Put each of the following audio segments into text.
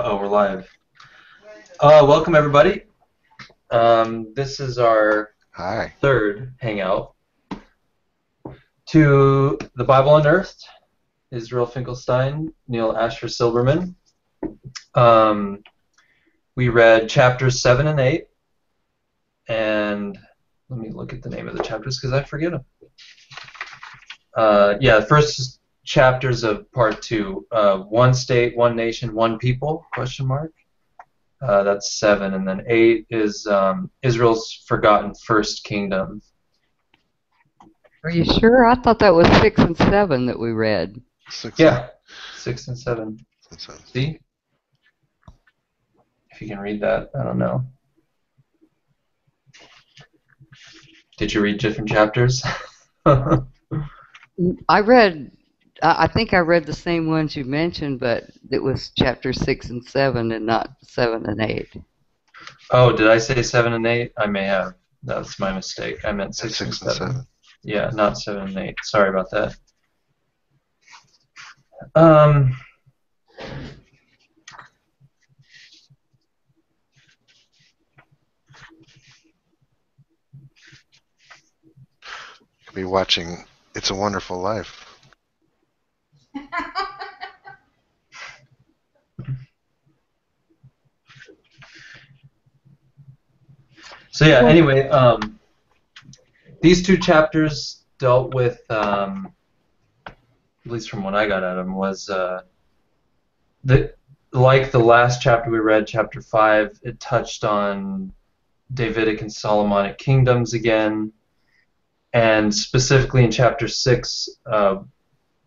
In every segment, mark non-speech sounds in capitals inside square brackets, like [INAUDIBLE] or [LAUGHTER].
Oh, we're live. Uh, welcome everybody. Um, this is our Hi. third hangout to the Bible Unearthed. Israel Finkelstein, Neil Asher Silberman. Um, we read chapters seven and eight, and let me look at the name of the chapters because I forget them. Uh, yeah, the first chapters of part two. Uh, one state, one nation, one people? Question mark. Uh, that's seven, and then eight is um, Israel's forgotten first kingdom. Are you sure? I thought that was six and seven that we read. Six Yeah, six and seven. and seven. See? If you can read that, I don't know. Did you read different chapters? [LAUGHS] I read, I I think I read the same ones you mentioned, but it was chapter six and seven and not seven and eight. oh, did I say seven and eight? I may have. That's my mistake. I meant six, six and seven. Yeah, not seven and eight. Sorry about that. Um, Could be watching It's a Wonderful Life. [LAUGHS] So yeah. Anyway, um, these two chapters dealt with, um, at least from what I got out of them, was uh, the like the last chapter we read, chapter five. It touched on Davidic and Solomonic kingdoms again, and specifically in chapter six, uh,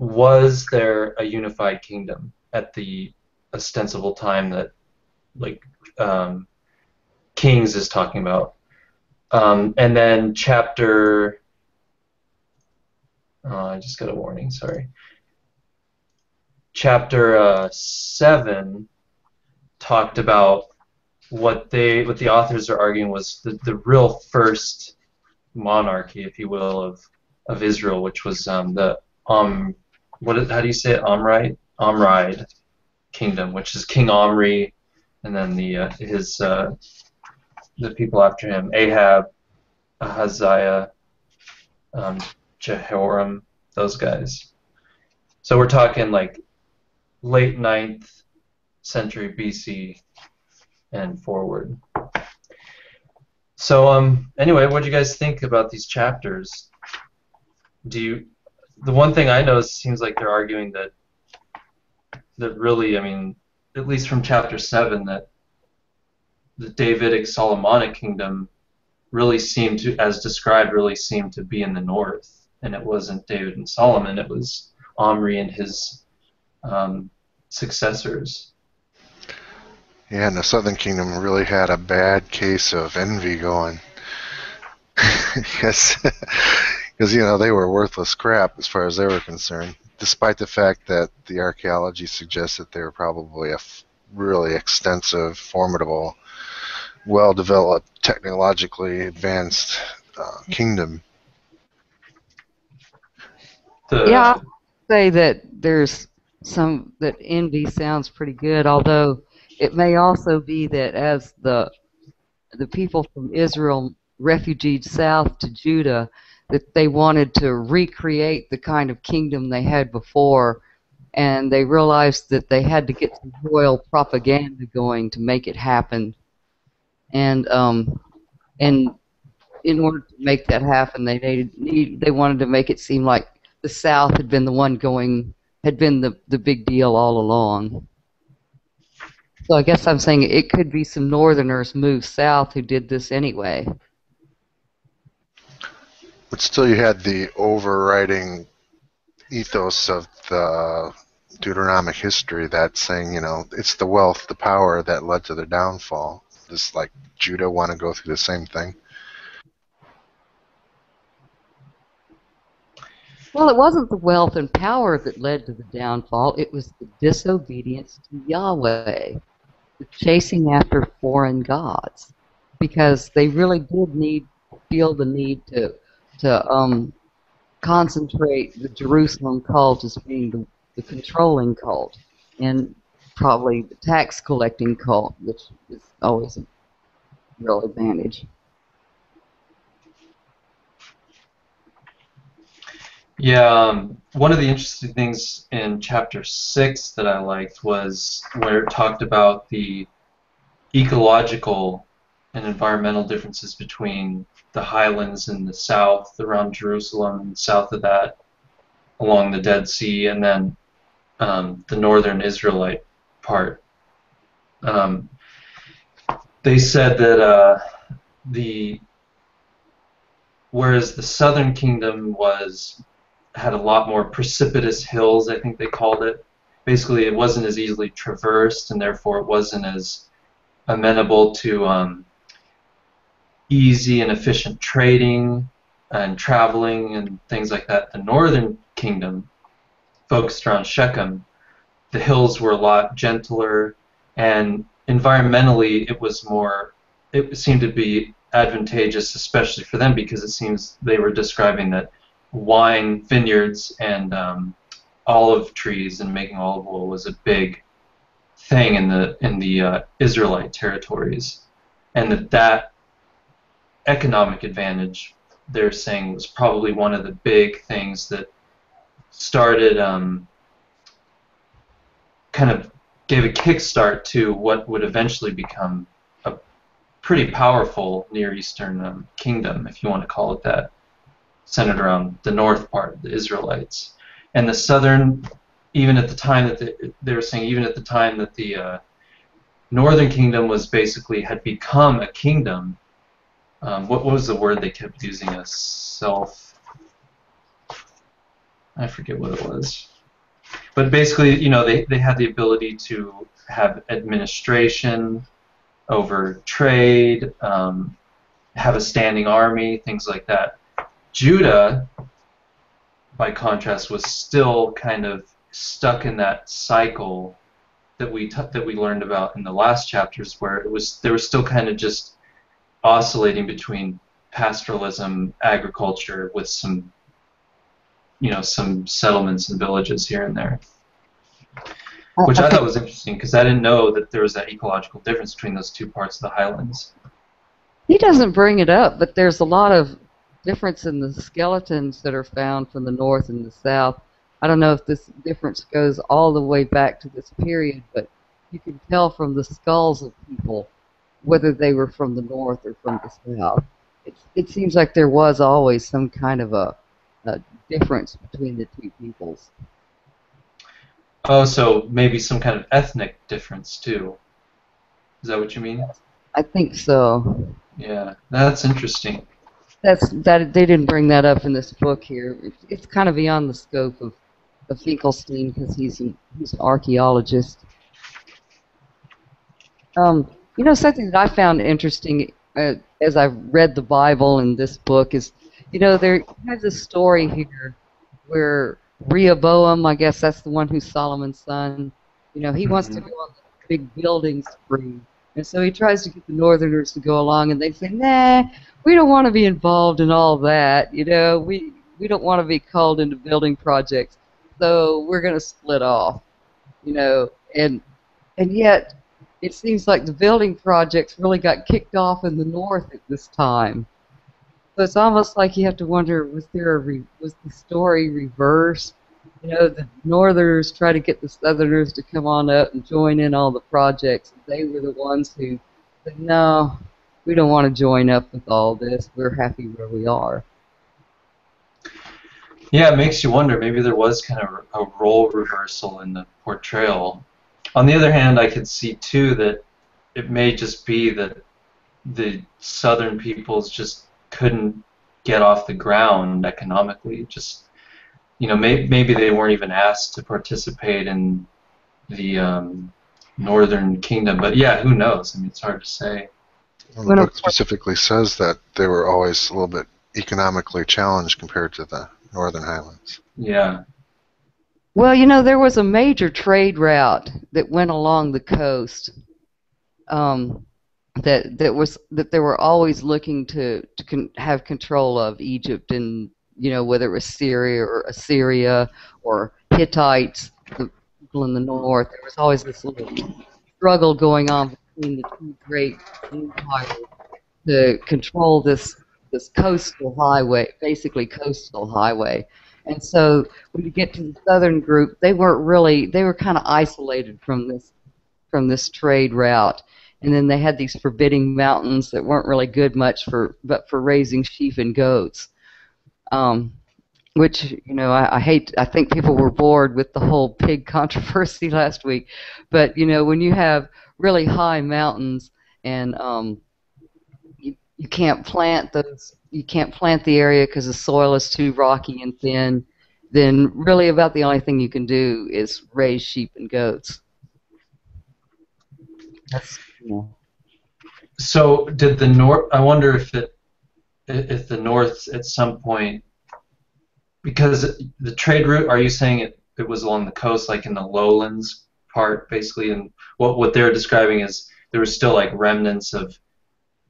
was there a unified kingdom at the ostensible time that, like, um, Kings is talking about? Um, and then chapter. Oh, I just got a warning. Sorry. Chapter uh, seven talked about what they, what the authors are arguing was the, the real first monarchy, if you will, of of Israel, which was um, the um, what is, how do you say it? Omride, Omride kingdom, which is King Omri, and then the uh, his uh, the people after him, Ahab, Ahaziah, um, Jehoram, those guys. So we're talking like late 9th century BC and forward. So um anyway, what do you guys think about these chapters? Do you the one thing I know is it seems like they're arguing that that really, I mean, at least from chapter 7 that the Davidic Solomonic kingdom really seemed to, as described, really seemed to be in the north, and it wasn't David and Solomon. It was Omri and his um, successors. Yeah, and the Southern Kingdom really had a bad case of envy going. [LAUGHS] Yes, because you know they were worthless crap as far as they were concerned. Despite the fact that the archaeology suggests that they were probably a f- really extensive, formidable, well-developed, technologically advanced uh, kingdom. The, Yeah, I'll say that there's some that envy sounds pretty good, although it may also be that as the the people from Israel refugeed south to Judah, that they wanted to recreate the kind of kingdom they had before, and they realized that they had to get some royal propaganda going to make it happen, and um, and in order to make that happen, they needed need, they wanted to make it seem like the South had been the one going had been the the big deal all along. So I guess I'm saying it could be some Northerners moved south who did this anyway. But still, you had the overriding ethos of the Deuteronomic history that's saying, you know, it's the wealth, the power that led to their downfall. Does like Judah want to go through the same thing? Well, it wasn't the wealth and power that led to the downfall. It was the disobedience to Yahweh, the chasing after foreign gods, because they really did need feel the need to to um, concentrate the Jerusalem cult as being the, the controlling cult, and probably the tax collecting cult, which is always a real advantage. Yeah, um, one of the interesting things in chapter six that I liked was where it talked about the ecological and environmental differences between the highlands in the south around Jerusalem, south of that along the Dead Sea, and then um, the northern Israelite part. Um, they said that uh, the whereas the southern kingdom was had a lot more precipitous hills, I think they called it. Basically, it wasn't as easily traversed, and therefore it wasn't as amenable to um, easy and efficient trading and traveling and things like that. The northern kingdom, focused around Shechem, the hills were a lot gentler, and environmentally it was more. It seemed to be advantageous, especially for them, because it seems they were describing that wine vineyards and um, olive trees and making olive oil was a big thing in the in the uh, Israelite territories, and that that economic advantage they're saying was probably one of the big things that started um, kind of gave a kickstart to what would eventually become a pretty powerful Near Eastern um, kingdom, if you want to call it that centered around the north part, the Israelites, and the southern. Even at the time that the, they were saying, even at the time that the uh, northern kingdom was basically had become a kingdom. Um, what, was the word they kept using? A self. I forget what it was. But basically, you know, they, they had the ability to have administration over trade, um, have a standing army, things like that. Judah, by contrast, was still kind of stuck in that cycle that we that we learned about in the last chapters, where it was they were still kind of just oscillating between pastoralism, agriculture, with some you know some settlements and villages here and there, which I thought was interesting because I didn't know that there was that ecological difference between those two parts of the highlands. He doesn't bring it up, but there's a lot of difference in the skeletons that are found from the north and the south. I don't know if this difference goes all the way back to this period, but you can tell from the skulls of people whether they were from the north or from the south. It, it seems like there was always some kind of a, a difference between the two peoples. Oh, so maybe some kind of ethnic difference too. Is that what you mean? I think so. Yeah, that's interesting that's that they didn't bring that up in this book here. It's kind of beyond the scope of, of Finkelstein because he's an, he's an archaeologist. Um, you know, something that I found interesting uh, as I read the Bible and this book is, you know, there has a story here where Rehoboam, I guess that's the one who's Solomon's son, you know, he mm-hmm. wants to mm-hmm. go on the big building spree. And so he tries to get the Northerners to go along, and they say, nah, we don't want to be involved in all that. You know, we we don't want to be called into building projects, so we're going to split off. You know, and and yet it seems like the building projects really got kicked off in the north at this time. So it's almost like you have to wonder: was there a re- was the story reversed? You know, the Northerners try to get the Southerners to come on up and join in all the projects. They were the ones who said, "No, we don't want to join up with all this. We're happy where we are. Yeah, it makes you wonder. Maybe there was kind of a role reversal in the portrayal. On the other hand, I could see too that it may just be that the southern peoples just couldn't get off the ground economically. Just you know, may, maybe they weren't even asked to participate in the um, northern kingdom. But yeah, who knows? I mean, it's hard to say. Well, the book specifically says that they were always a little bit economically challenged compared to the Northern Highlands. Yeah. Well, you know, there was a major trade route that went along the coast. Um, that that was that they were always looking to to con- have control of Egypt and you know whether it was Syria or Assyria or Hittites. The people in the north. There was always this little struggle going on between the two great empires to control this this coastal highway, basically coastal highway. And so when you get to the southern group, they weren't really they were kind of isolated from this from this trade route. And then they had these forbidding mountains that weren't really good much for but for raising sheep and goats. Um, which you know I, I hate I think people were bored with the whole pig [LAUGHS] controversy last week. But you know, when you have really high mountains and um, you, you can't plant those you can't plant the area because the soil is too rocky and thin, then really about the only thing you can do is raise sheep and goats. That's, you know. So did the north? I wonder if it if the north at some point because the trade route. Are you saying it it was along the coast, like in the lowlands part, basically? And what what they're describing is there was still like remnants of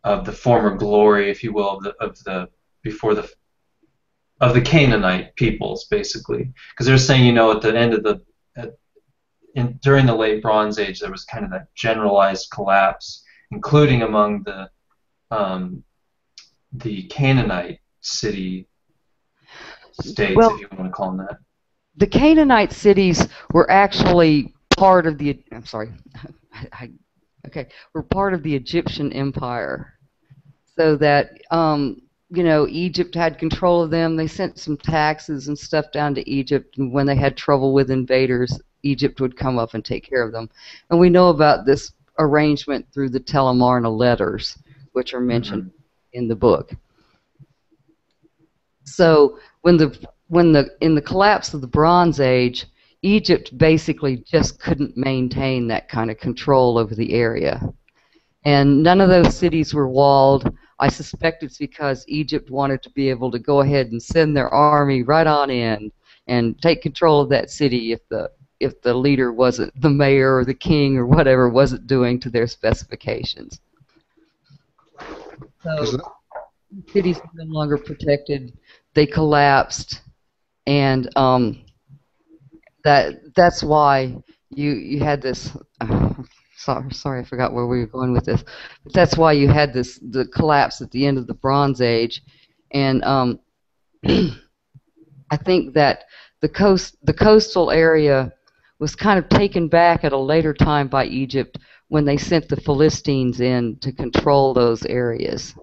of the former glory, if you will, of the of the before the of the Canaanite peoples, basically, because they're saying, you know, at the end of the at, in, during the late Bronze Age, there was kind of that generalized collapse, including among the um, the Canaanite city states, Well- if you want to call them that. the Canaanite cities were actually part of the. I'm sorry. [LAUGHS] I, I, okay, were part of the Egyptian Empire, so that um, you know Egypt had control of them. They sent some taxes and stuff down to Egypt, and when they had trouble with invaders, Egypt would come up and take care of them. And we know about this arrangement through the Tell el-Amarna letters, which are mentioned in the book. So when the when the in the collapse of the Bronze Age, Egypt basically just couldn't maintain that kind of control over the area. And none of those cities were walled. I suspect it's because Egypt wanted to be able to go ahead and send their army right on in and take control of that city if the if the leader wasn't the mayor or the king or whatever wasn't doing to their specifications. So it- cities were no longer protected. They collapsed, and um, that that's why you you had this. sorry, sorry, I forgot where we were going with this. But that's why you had this the collapse at the end of the Bronze Age, and um, [CLEARS THROAT] I think that the coast the coastal area was kind of taken back at a later time by Egypt when they sent the Philistines in to control those areas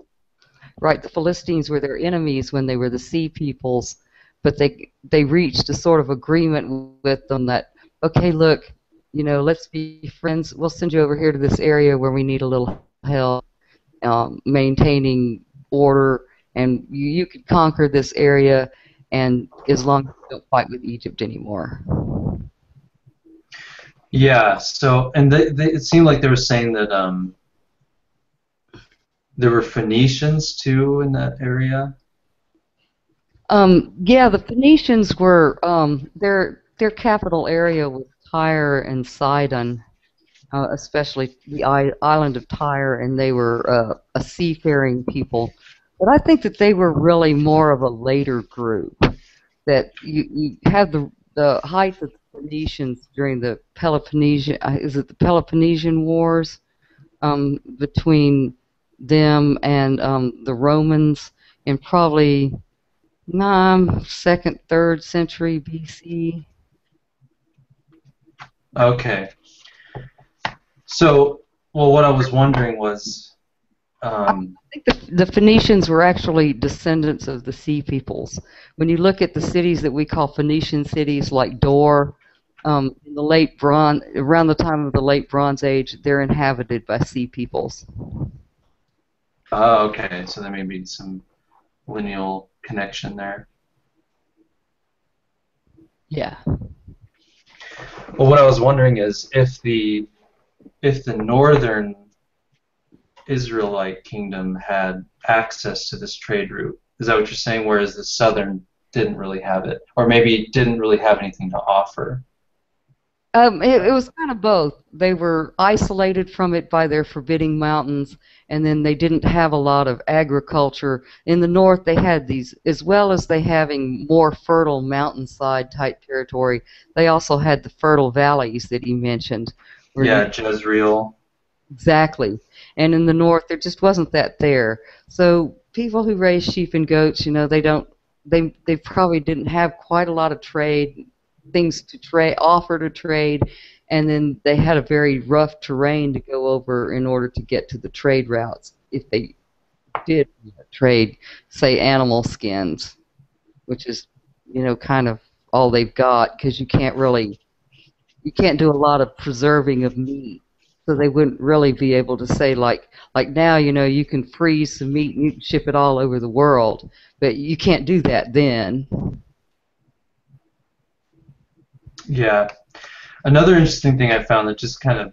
right the philistines were their enemies when they were the sea peoples but they they reached a sort of agreement with them that okay look you know let's be friends we'll send you over here to this area where we need a little help um, maintaining order and you, you could conquer this area and as long as you don't fight with egypt anymore Yeah. So, and they, they, it seemed like they were saying that um, there were Phoenicians too in that area. Um, yeah, the Phoenicians were um, their their capital area was Tyre and Sidon, uh, especially the island of Tyre, and they were uh, a seafaring people. But I think that they were really more of a later group. That you, you have the the height of the Phoenicians during the Peloponnesian uh, is it the Peloponnesian Wars um, between them and um, the Romans and probably um, second, third century BC. Okay. So, well, what I was wondering was, um, I think the, the Phoenicians were actually descendants of the Sea Peoples. When you look at the cities that we call Phoenician cities, like Dor, um, in the late bronze, around the time of the late Bronze Age, they're inhabited by Sea Peoples. oh, okay. So there may be some lineal connection there. Yeah. Well, what I was wondering is if the if the northern Israelite kingdom had access to this trade route. Is that what you're saying? Whereas the southern didn't really have it, or maybe didn't really have anything to offer. Um, it, it was kind of both. They were isolated from it by their forbidding mountains, and then they didn't have a lot of agriculture. In the north, they had these, as well as they having more fertile mountainside type territory. They also had the fertile valleys that he mentioned. Yeah, Jezreel. Exactly. And in the north, there just wasn't that there. So people who raise sheep and goats, you know, they don't, they they probably didn't have quite a lot of trade, things to trade, offer to trade, and then they had a very rough terrain to go over in order to get to the trade routes. If they did trade, say, animal skins, which is, you know, kind of all they've got because you can't really, you can't do a lot of preserving of meat. So they wouldn't really be able to say like like now you know you can freeze some meat and ship it all over the world but you can't do that then Yeah. Another interesting thing I found that just kind of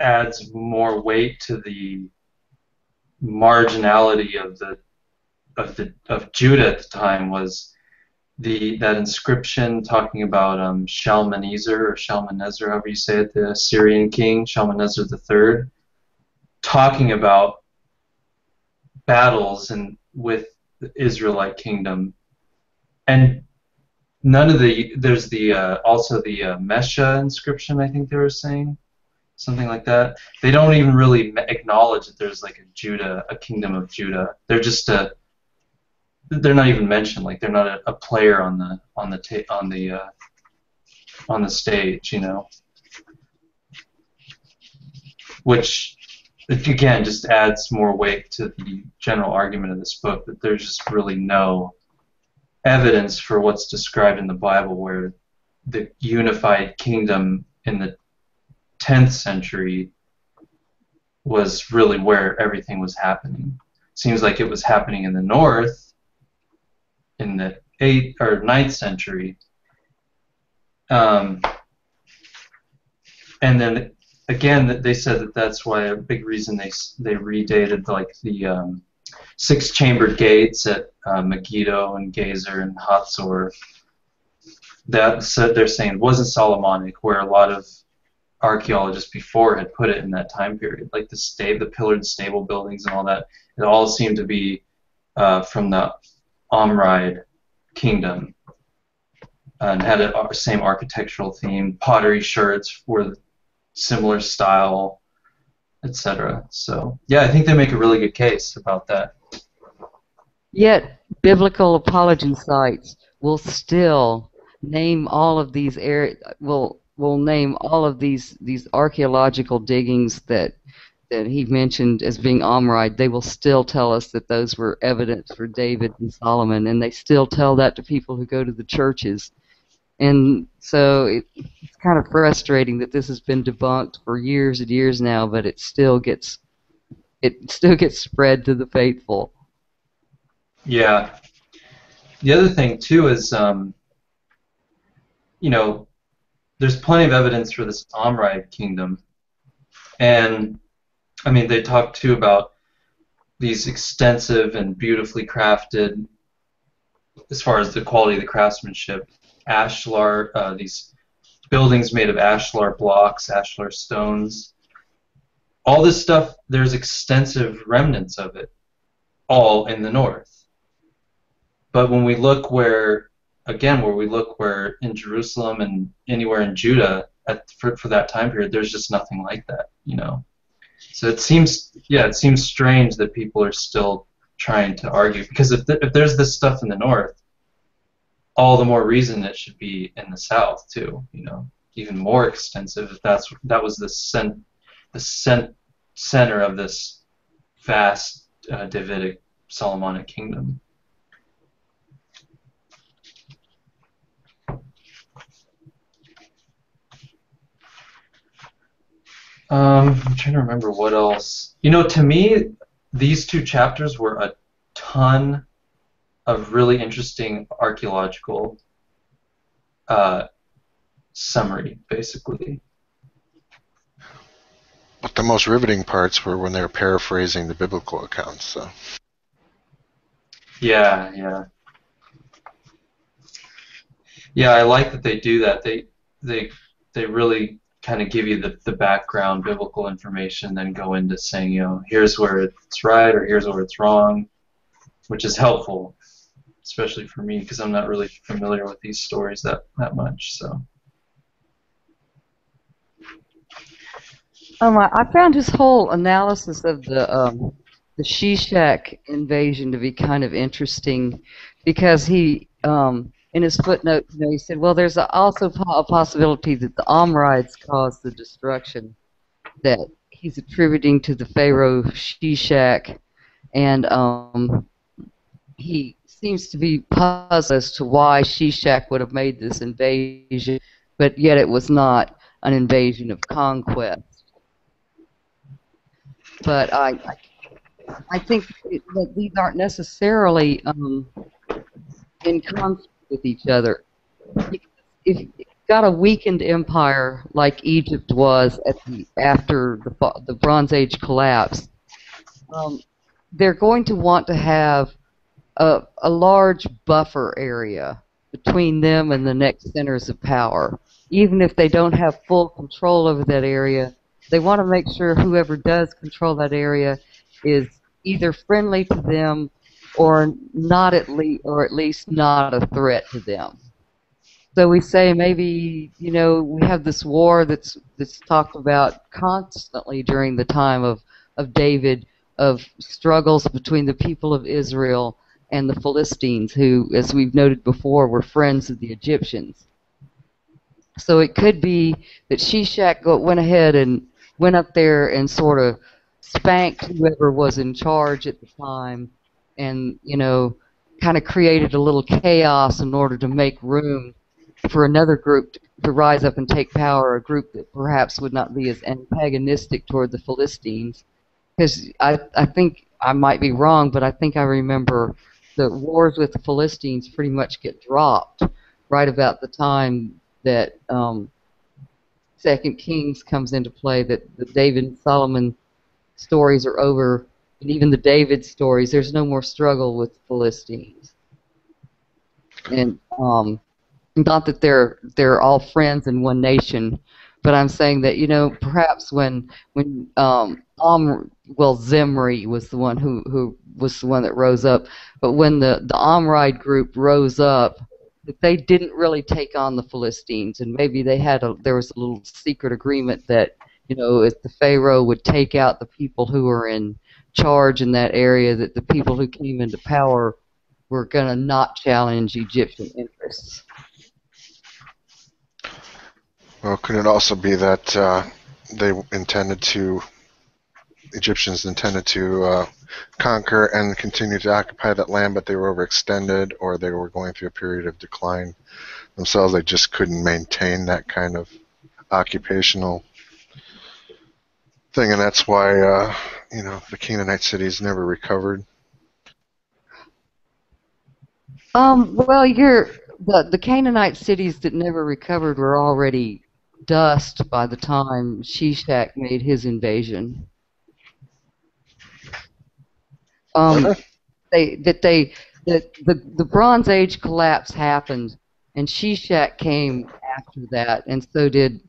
adds more weight to the marginality of the of the of Judah at the time was the that inscription talking about um, Shalmaneser or Shalmaneser, however you say it, the Assyrian king Shalmaneser III, talking about battles and with the Israelite kingdom, and none of the there's the uh, also the uh, Mesha inscription I think they were saying something like that. They don't even really acknowledge that there's like a Judah, a kingdom of Judah. They're just a they're not even mentioned. Like they're not a, a player on the on the ta- on the uh, on the stage, you know. Which again just adds more weight to the general argument of this book that there's just really no evidence for what's described in the Bible where the unified kingdom in the 10th century was really where everything was happening. Seems like it was happening in the north in the 8th or 9th century. Um, and then again, they said that that's why a big reason they they redated like the um, six chambered gates at uh, Megiddo and Gezer and Hatzor. That said, they're saying wasn't Solomonic, where a lot of archaeologists before had put it in that time period, like the sta- the pillared stable buildings and all that. It all seemed to be uh, from the Omride kingdom and had ar- same architectural theme. Pottery sherds were similar style, etc. So yeah, I think they make a really good case about that. yet biblical apology sites will still name all of these area will will name all of these these archaeological diggings that that he mentioned as being Omride, they will still tell us that those were evidence for David and Solomon, and they still tell that to people who go to the churches. And so it, it's kind of frustrating that this has been debunked for years and years now, but it still gets it still gets spread to the faithful. Yeah. The other thing too is, um, you know, there's plenty of evidence for this Omride kingdom, and I mean they talk too about these extensive and beautifully crafted, as far as the quality of the craftsmanship, ashlar, uh, these buildings made of ashlar blocks, ashlar stones. All this stuff, there's extensive remnants of it, all in the north. But when we look where, again, where we look where in Jerusalem and anywhere in Judah at, for, for that time period, there's just nothing like that, you know. So it seems, yeah, it seems strange that people are still trying to argue because if, th- if there's this stuff in the north, all the more reason it should be in the south too, you know, even more extensive if that's that was the cent, the cent, center of this vast uh, Davidic Solomonic kingdom. Um, I'm trying to remember what else. You know, to me, these two chapters were a ton of really interesting archaeological uh, summary, basically. But the most riveting parts were when they were paraphrasing the biblical accounts. So Yeah, yeah. Yeah, I like that they do that. They they they really kind of give you the, the background biblical information, then go into saying, you know, here's where it's right or here's where it's wrong, which is helpful, especially for me because I'm not really familiar with these stories that, that much. So. Um, I, found his whole analysis of the um, the Shishak invasion to be kind of interesting because he um, in his footnote, you know, he said, well, there's also a possibility that the Omrides caused the destruction that he's attributing to the Pharaoh Shishak, and um, he seems to be puzzled as to why Shishak would have made this invasion, but yet it was not an invasion of conquest. But I, I think that these aren't necessarily um, in conflict with each other. If you've got a weakened empire like Egypt was at the, after the, the Bronze Age collapse, um, they're going to want to have a, a large buffer area between them and the next centers of power. Even if they don't have full control over that area, they want to make sure whoever does control that area is either friendly to them or not at least or at least not a threat to them. So we say maybe you know we have this war that's that's talked about constantly during the time of of David of struggles between the people of Israel and the Philistines, who, as we've noted before, were friends of the Egyptians. So it could be that Shishak went ahead and went up there and sort of spanked whoever was in charge at the time and you know kind of created a little chaos in order to make room for another group to, rise up and take power, a group that perhaps would not be as antagonistic toward the Philistines. Because I, I think I might be wrong, but I think I remember the wars with the Philistines pretty much get dropped right about the time that um, Second Kings comes into play. That the David and Solomon stories are over and even the David stories, there's no more struggle with the Philistines. And um, not that they're they're all friends in one nation, but I'm saying that you know perhaps when when um, well Zimri was the one who who was the one that rose up, but when the the Omride group rose up, they didn't really take on the Philistines, and maybe they had a there was a little secret agreement that you know if the Pharaoh would take out the people who were in charge in that area that the people who came into power were going to not challenge Egyptian interests. Well, could it also be that uh, they intended to, Egyptians intended to uh, conquer and continue to occupy that land, but they were overextended or they were going through a period of decline themselves? They just couldn't maintain that kind of occupational thing, and that's why uh, you know the Canaanite cities never recovered. Um, well, you're the the Canaanite cities that never recovered were already dust by the time Shishak made his invasion. Um, they that they that the the Bronze Age collapse happened, and Shishak came after that, and so did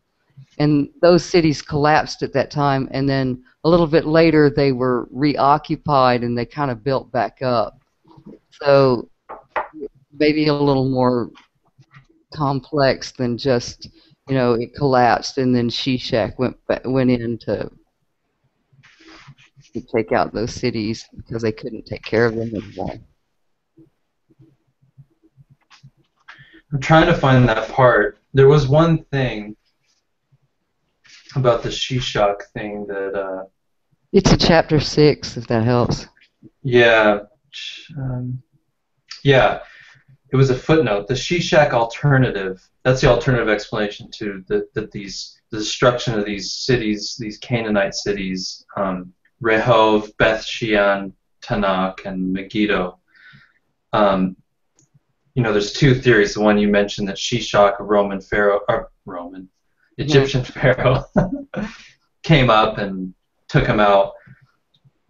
and those cities collapsed at that time and then a little bit later they were reoccupied and they kind of built back up. So maybe a little more complex than just you know it collapsed and then Shishak went went in to, to take out those cities because they couldn't take care of them anymore. I'm trying to find that part. There was one thing about the Shishak thing that. Uh, it's a chapter six, if that helps. Yeah, um, yeah. It was a footnote. The Shishak alternative. That's the alternative explanation to that. That these the destruction of these cities, these Canaanite cities, um, Rehov, Beth Shean, Taanach, and Megiddo. Um, you know, there's two theories. The one you mentioned that Shishak, a Roman pharaoh, or Roman, Egyptian [LAUGHS] pharaoh came up and took him out.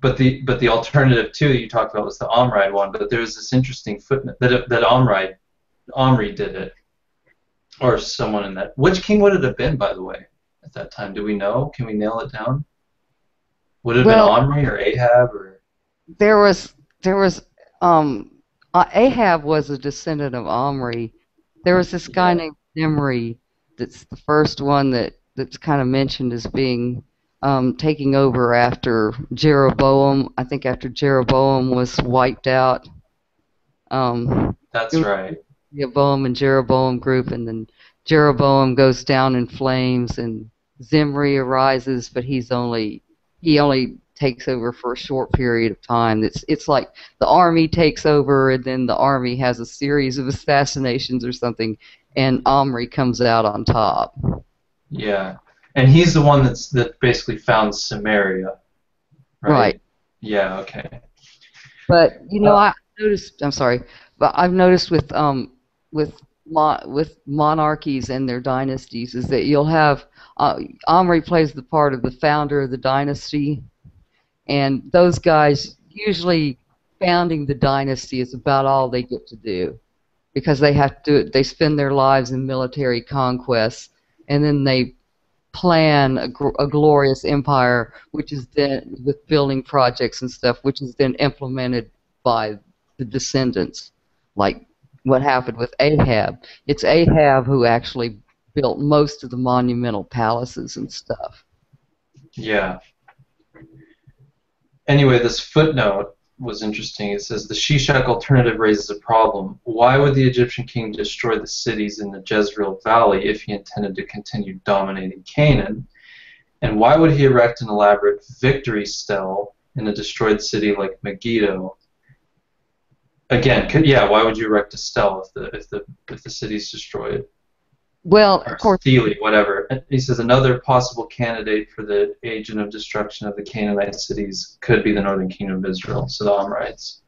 But the but the alternative too you talked about was the Omride one. But there was this interesting footnote that that Omride Omri did it, or someone in that. Which king would it have been, by the way, at that time? Do we know? Can we nail it down? Would it have Well- been Omri or Ahab or? There was there was um uh, Ahab was a descendant of Omri. There was this guy Yeah. named Zimri that's the first one that that's kind of mentioned as being um, taking over after Jeroboam. I think after Jeroboam was wiped out. Um, That's right. Jeroboam and Jeroboam group, and then Jeroboam goes down in flames, and Zimri arises, but he's only he only takes over for a short period of time. It's it's like the army takes over, and then the army has a series of [LAUGHS] assassinations or something, and Omri comes out on top. Yeah, and he's the one that's that basically found Samaria. Right. Right. Yeah. Okay. But you know, I noticed. I'm sorry, but I've noticed with um with mo- with monarchies and their dynasties is that you'll have uh, Omri plays the part of the founder of the dynasty, and those guys usually founding the dynasty is about all they get to do, because they have to they spend their lives in military conquests, and then they plan a, gr- a glorious empire, which is then with building projects and stuff, which is then implemented by the descendants, like what happened with Ahab. It's Ahab who actually built most of the monumental palaces and stuff. Yeah. Anyway, this footnote was interesting. It says the Shishak alternative raises a problem. Why would the Egyptian king destroy the cities in the Jezreel Valley if he intended to continue dominating Canaan? And why would he erect an elaborate victory stele in a destroyed city like Megiddo? Again, could, yeah, why would you erect a stele if the if the if the city's destroyed? Well, or of course, Thele, whatever. And He says another possible candidate for the agent of destruction of the Canaanite cities could be the northern kingdom of Israel, so the Omrides.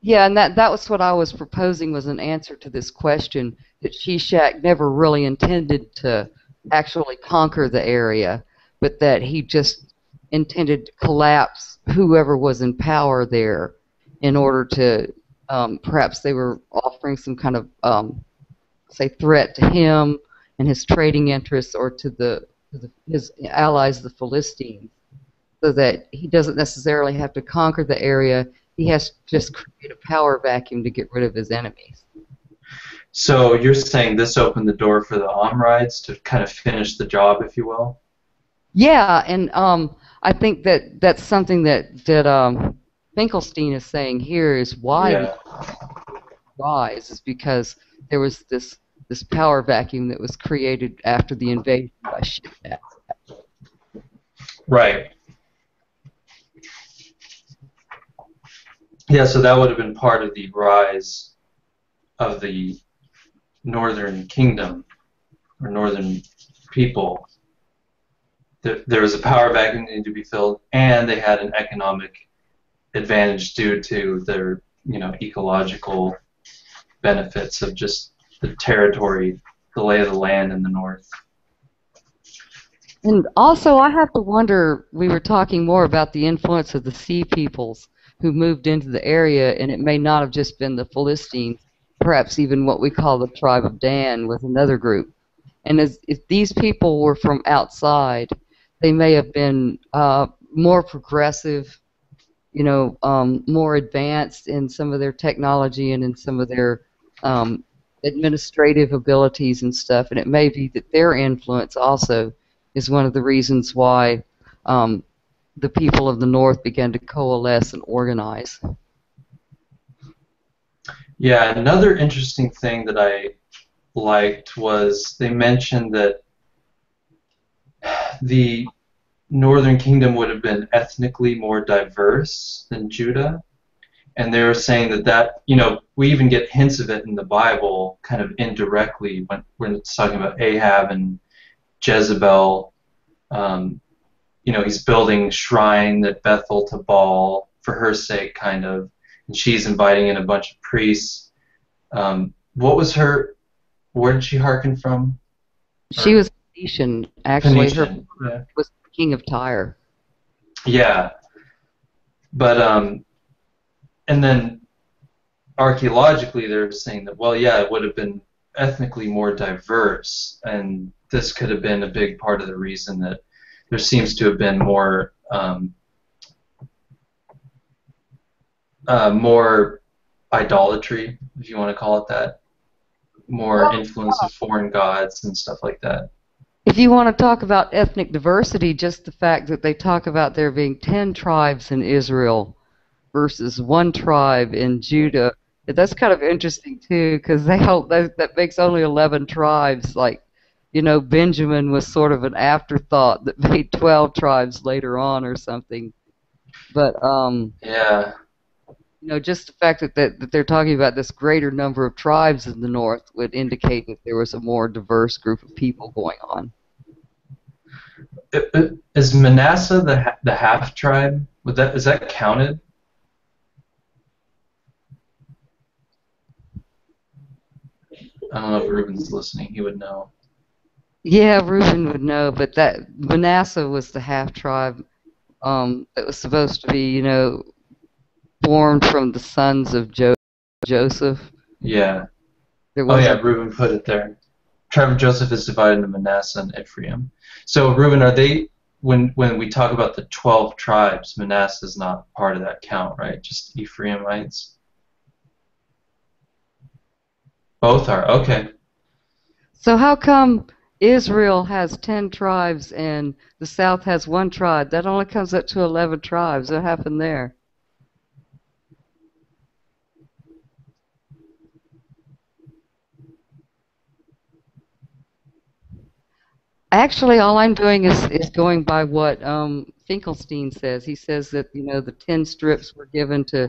yeah, and that that was what I was proposing was an answer to this question that Shishak never really intended to actually conquer the area, but that he just intended to collapse whoever was in power there in order to um, perhaps they were offering some kind of um, say threat to him and his trading interests or to the, to the his allies the Philistines so that he doesn't necessarily have to conquer the area he has to just create a power vacuum to get rid of his enemies So you're saying this opened the door for the Omrides to kind of finish the job, if you will? yeah and um, I think that that's something that that um, Finkelstein is saying here is why Yeah. rise is because there was this this power vacuum that was created after the invasion by Shishak. Right. Yeah, so that would have been part of the rise of the northern kingdom or northern people. There, there was a power vacuum that needed to be filled, and they had an economic advantage due to their, you know, ecological benefits of just the territory, the lay of the land in the north. And also, I have to wonder. We were talking more about the influence of the sea peoples who moved into the area, and it may not have just been the Philistines. Perhaps even what we call the tribe of Dan was another group. And as, if these people were from outside, they may have been uh, more progressive, you know, um, more advanced in some of their technology and in some of their um, administrative abilities and stuff. And it may be that their influence also is one of the reasons why um, the people of the North began to coalesce and organize. Yeah, another interesting thing that I liked was they mentioned that the northern kingdom would have been ethnically more diverse than Judah. And they're saying that that, you know, we even get hints of it in the Bible kind of indirectly when, when it's talking about Ahab and Jezebel. Um, you know, he's building shrine at Bethel to Baal for her sake, kind of and she's inviting in a bunch of priests. Um, what was her? Where did she hearken from? She was Phoenician, actually. Her Phoenician. Yeah. was king of Tyre. Yeah, but um, and then archaeologically they're saying that well, yeah, it would have been ethnically more diverse, and this could have been a big part of the reason that there seems to have been more um, uh, more idolatry, if you want to call it that, more influence of foreign gods and stuff like that. If you want to talk about ethnic diversity, just the fact that they talk about there being 10 tribes in Israel versus one tribe in Judah, that's kind of interesting too, because they hope that, that makes only 11 tribes. Like, you know, Benjamin was sort of an afterthought that [LAUGHS] made 12 tribes later on or something. But, um, Yeah. You know, just the fact that, that, that they're talking about this greater number of tribes in the north would indicate that there was a more diverse group of people going on. I- I- Is Manasseh the the half tribe? Would that is that counted? I don't know if Reuben's listening. He would know. Yeah, Reuben would know, but that Manasseh was the half tribe um, that was supposed to be, you know, formed from the sons of jo- Joseph. Yeah. Oh yeah, Reuben put it there. Tribe of Joseph is divided into Manasseh and Ephraim. So Reuben, are they when when we talk about the twelve tribes, Manasseh is not part of that count, right? Just Ephraimites. Both are okay. So how come Israel has ten tribes and the south has one tribe? That only comes up to eleven tribes. What happened there? Actually, all I'm doing is, is going by what um, Finkelstein says. He says that you know the ten strips were given to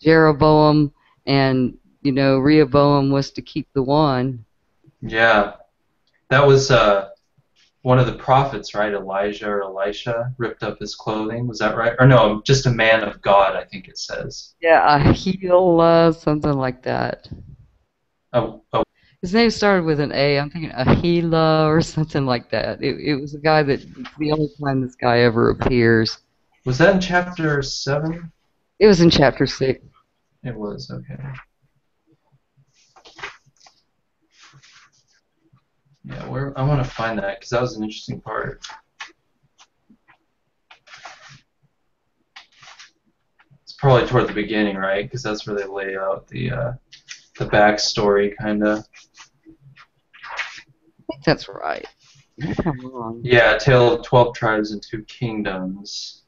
Jeroboam, and you know Rehoboam was to keep the one. Yeah, that was uh, one of the prophets, right? Elijah or Elisha ripped up his clothing. Was that right? Or no, just a man of God, I think it says. Yeah, a heel, uh, something like that. Oh, oh, His name started with an A. I'm thinking Ahila or something like that. It, it was a guy that the only time this guy ever appears. was that in chapter seven? It was in chapter six. It was okay. Yeah, where I want to find that because that was an interesting part. It's probably toward the beginning, right? Because that's where they lay out the uh, the backstory, kind of. I think that's right. I'm wrong. Yeah, tale of twelve tribes and two kingdoms.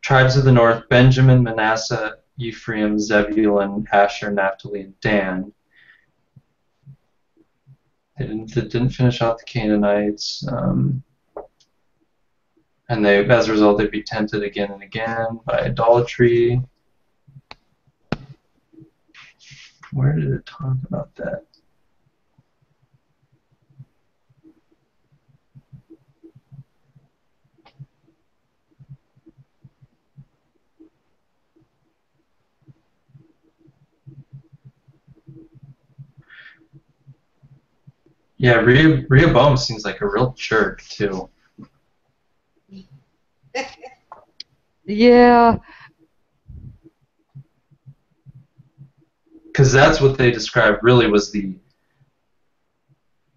Tribes of the north: Benjamin, Manasseh, Ephraim, Zebulun, Asher, Naphtali, and Dan. They didn't, they didn't finish out the Canaanites, um, and they, as a result, they'd be tempted again and again by idolatry. Where did it talk about that? Yeah, Rehob- Rehoboam seems like a real jerk too. Yeah, because that's what they described really was the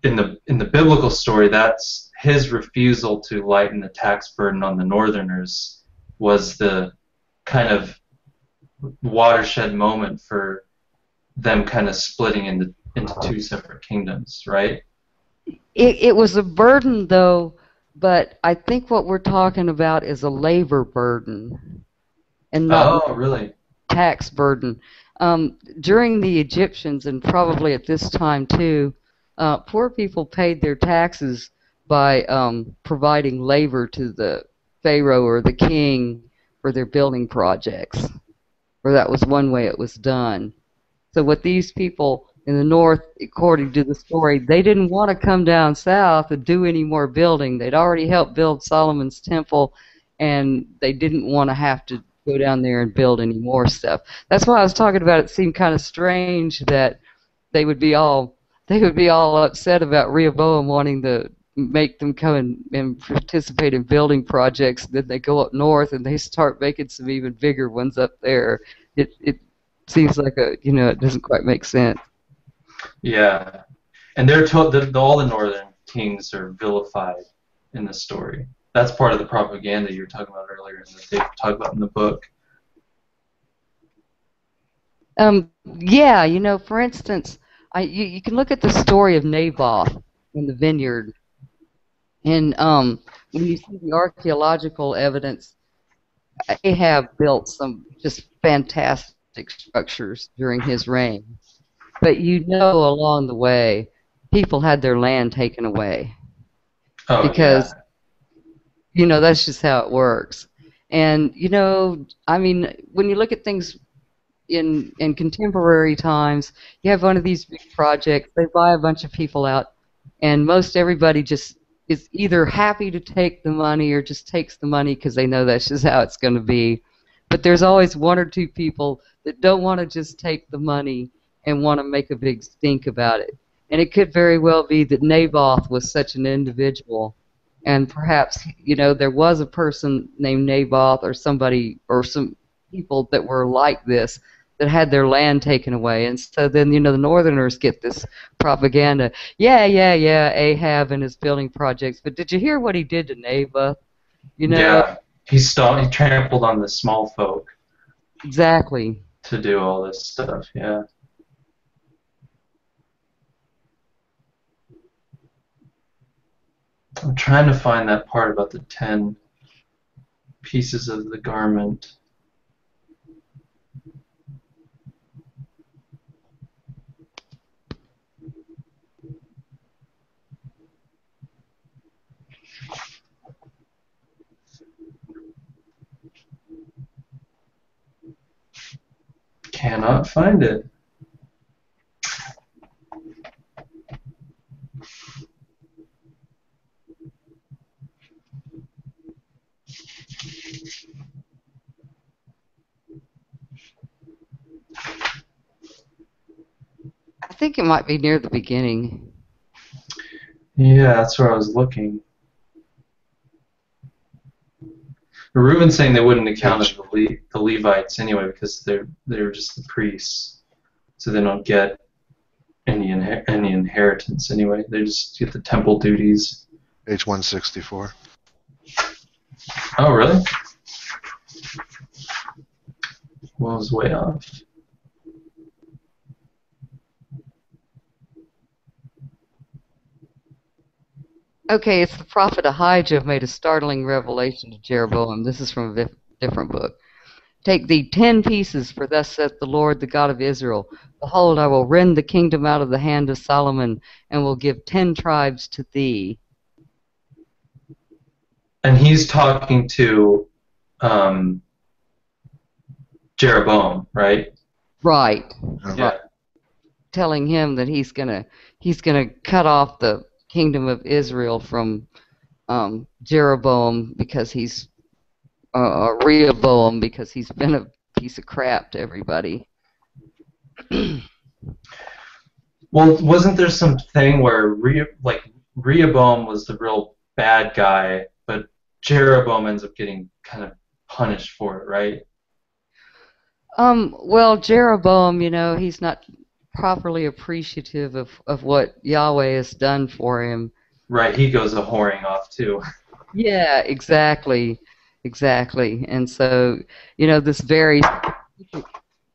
in the in the biblical story that's his refusal to lighten the tax burden on the northerners was the kind of watershed moment for them kind of splitting into into two separate kingdoms right? It, it was a burden though, but I think what we're talking about is a labor burden, and not oh really tax burden. Um, during the Egyptians, and probably at this time too, uh, poor people paid their taxes by um, providing labor to the pharaoh or the king for their building projects, or that was one way it was done. So what these people in the north, according to the story, they didn't want to come down south and do any more building. They'd already helped build Solomon's temple, and they didn't want to have to go down there and build any more stuff. That's why I was talking about it seemed kind of strange that they would be all they would be all upset about Rehoboam wanting to make them come and, and participate in building projects. Then they go up north and they start making some even bigger ones up there. It it seems like a you know it doesn't quite make sense. Yeah, and they're told all the northern kings are vilified in the story. That's part of the propaganda you were talking about earlier, and that they talk about in the book. Um, yeah, you know, for instance, I you, you can look at the story of Naboth in the vineyard, and um, when you see the archaeological evidence, Ahab built some just fantastic structures during his reign. But you know, along the way, people had their land taken away Oh, because yeah. you know that's just how it works. And you know, I mean, when you look at things in in contemporary times, you have one of these big projects. They buy a bunch of people out, and most everybody just is either happy to take the money or just takes the money because they know that's just how it's going to be. But there's always one or two people that don't want to just take the money and want to make a big stink about it. And it could very well be that Naboth was such an individual, and perhaps you know there was a person named Naboth or somebody or some people that were like this that had their land taken away, and so then you know the Northerners get this propaganda. Yeah, yeah, yeah, Ahab and his building projects, but did you hear what he did to Naboth? You know yeah, he stopped. He trampled on the small folk exactly. to do all this stuff. Yeah. I'm trying to find that part about the ten pieces of the garment. Cannot find it. Think it might be near the beginning. Yeah, that's where I was looking. Reuben's saying they wouldn't account as the, Le- the Levites anyway because they're they're just the priests, so they don't get any inher- any inheritance anyway. They just get the temple duties. H one sixty four. Oh, really? Well, I was way off. Okay, it's the prophet Ahijah made a startling revelation to Jeroboam. This is from a dif- different book. Take thee ten pieces, for thus saith the Lord, the God of Israel. Behold, I will rend the kingdom out of the hand of Solomon, and will give ten tribes to thee. And he's talking to um, Jeroboam, right? Right. Yeah. Telling him that he's gonna he's gonna cut off the kingdom of Israel from um, Jeroboam because he's uh, uh, Rehoboam because he's been a piece of crap to everybody. [CLEARS THROAT] Well, wasn't there some thing where Re- like Rehoboam was the real bad guy, but Jeroboam ends up getting kind of punished for it, right? Um, well, Jeroboam, you know, he's not properly appreciative of, of what Yahweh has done for him. Right, he goes a whoring off too. Yeah, exactly, exactly. And so, you know, this very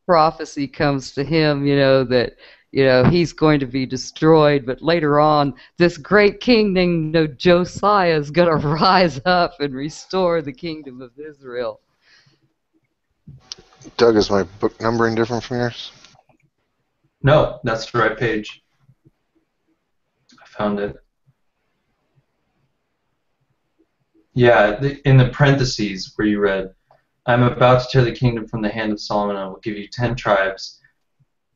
prophecy comes to him, you know, that you know he's going to be destroyed, but later on, this great king named you know, Josiah is going [LAUGHS] to rise up and restore the kingdom of Israel. Doug, is my book numbering different from yours? No, that's the right page. I found it. Yeah, in the parentheses where you read, I'm about to tear the kingdom from the hand of Solomon. I will give you ten tribes,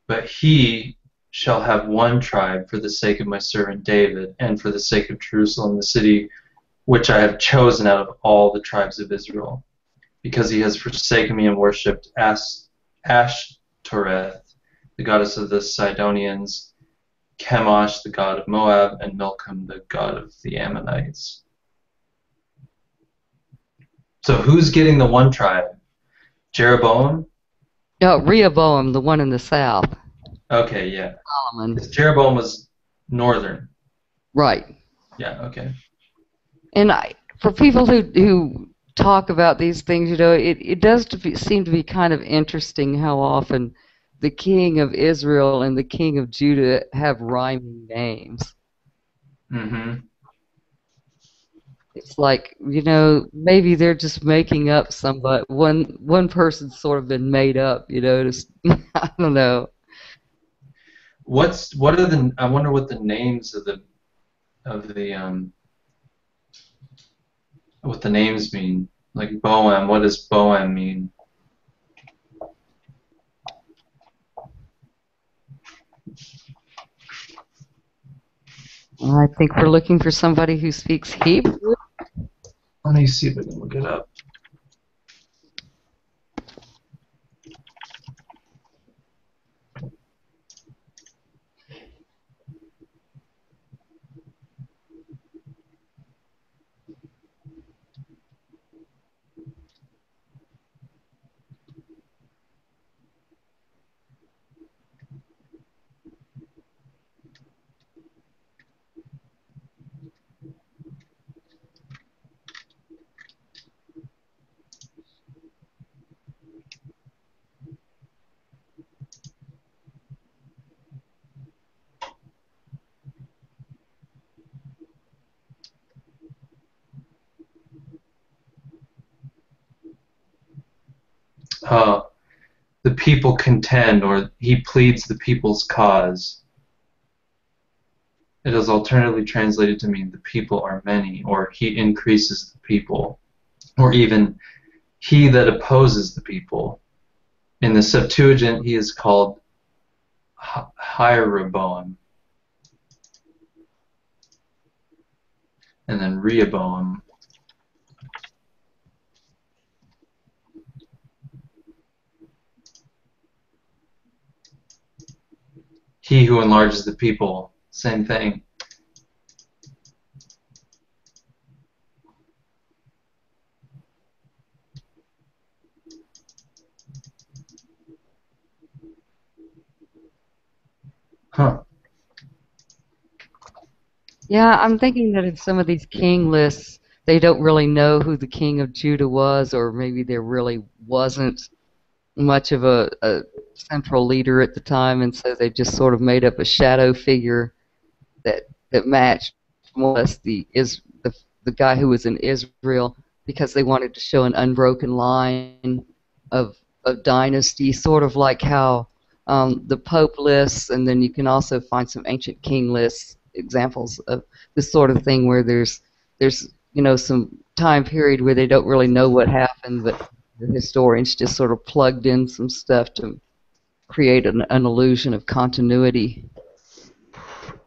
but he shall have one tribe for the sake of my servant David, and for the sake of Jerusalem, the city which I have chosen out of all the tribes of Israel, because he has forsaken me and worshipped As- Ashtoreth, the goddess of the Sidonians, Chemosh, the god of Moab, and Milcom, the god of the Ammonites. So who's getting the one tribe? Jeroboam? No, Rehoboam, the one in the south. Okay, yeah. Solomon. Jeroboam was northern. Right. Yeah, okay. And I, for people who who talk about these things, you know, it, it does to be, seem to be kind of interesting how often the king of Israel and the king of Judah have rhyming names. Mm-hmm. It's like, you know, maybe they're just making up somebody. One one person's sort of been made up, you know. Just [LAUGHS] I don't know. What's what are the I wonder what the names of the of the um what the names mean. Like Boam, what does Boam mean? I think we're looking for somebody who speaks Hebrew. Let me see if I can look it up. Uh, the people contend, or he pleads the people's cause. It is alternatively translated to mean the people are many, or he increases the people, or even he that opposes the people. In the Septuagint, he is called Hi- Hieroboam. And then Rehoboam. He who enlarges the people, same thing. Huh. Yeah, I'm thinking that in some of these king lists, they don't really know who the king of Judah was, or maybe there really wasn't much of a, a central leader at the time, and so they just sort of made up a shadow figure that that matched more or less the is the the guy who was in Israel because they wanted to show an unbroken line of of dynasty, sort of like how um, the Pope lists, and then you can also find some ancient king lists examples of this sort of thing where there's there's you know some time period where they don't really know what happened, but the historians just sort of plugged in some stuff to create an, an illusion of continuity.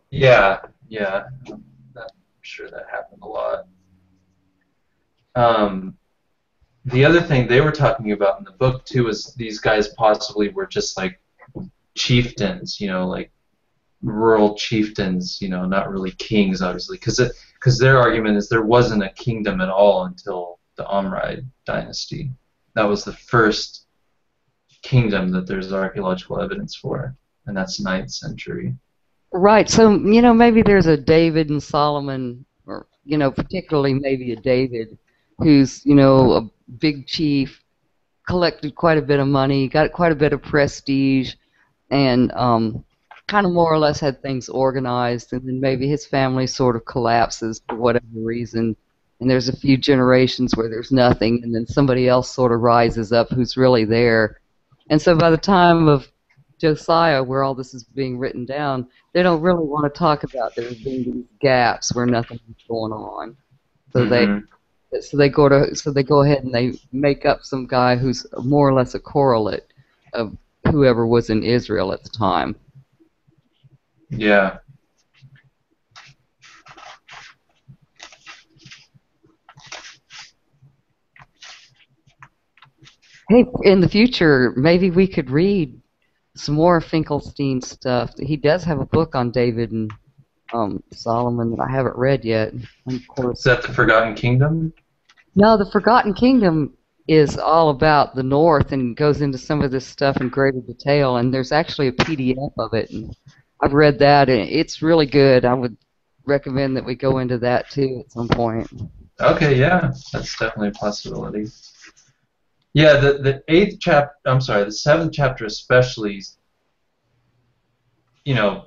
Yeah, yeah. I'm sure that happened a lot. Um, the other thing they were talking about in the book too is these guys possibly were just like chieftains, you know, like rural chieftains, you know, not really kings, obviously, because because their argument is there wasn't a kingdom at all until the Omride dynasty. That was the first kingdom that there's archaeological evidence for, and that's ninth century. Right. So you know maybe there's a David and Solomon, or you know particularly maybe a David, who's you know a big chief, collected quite a bit of money, got quite a bit of prestige, and um, kind of more or less had things organized, and then maybe his family sort of collapses for whatever reason. And there's a few generations where there's nothing, and then somebody else sort of rises up who's really there. And so by the time of Josiah, where all this is being written down, they don't really want to talk about there being these gaps where nothing is going on. So Mhm. they so they go to so they go ahead and they make up some guy who's more or less a correlate of whoever was in Israel at the time. Yeah. Hey, in the future, maybe we could read some more Finkelstein stuff. He does have a book on David and um, Solomon that I haven't read yet. Of Is that the Forgotten Kingdom? no, the Forgotten Kingdom is all about the North and goes into some of this stuff in greater detail. And there's actually a PDF of it, and I've read that, and it's really good. I would recommend that we go into that too at some point. Okay, yeah, that's definitely a possibility. Yeah, the the eighth chapter. I'm sorry, the seventh chapter especially. You know,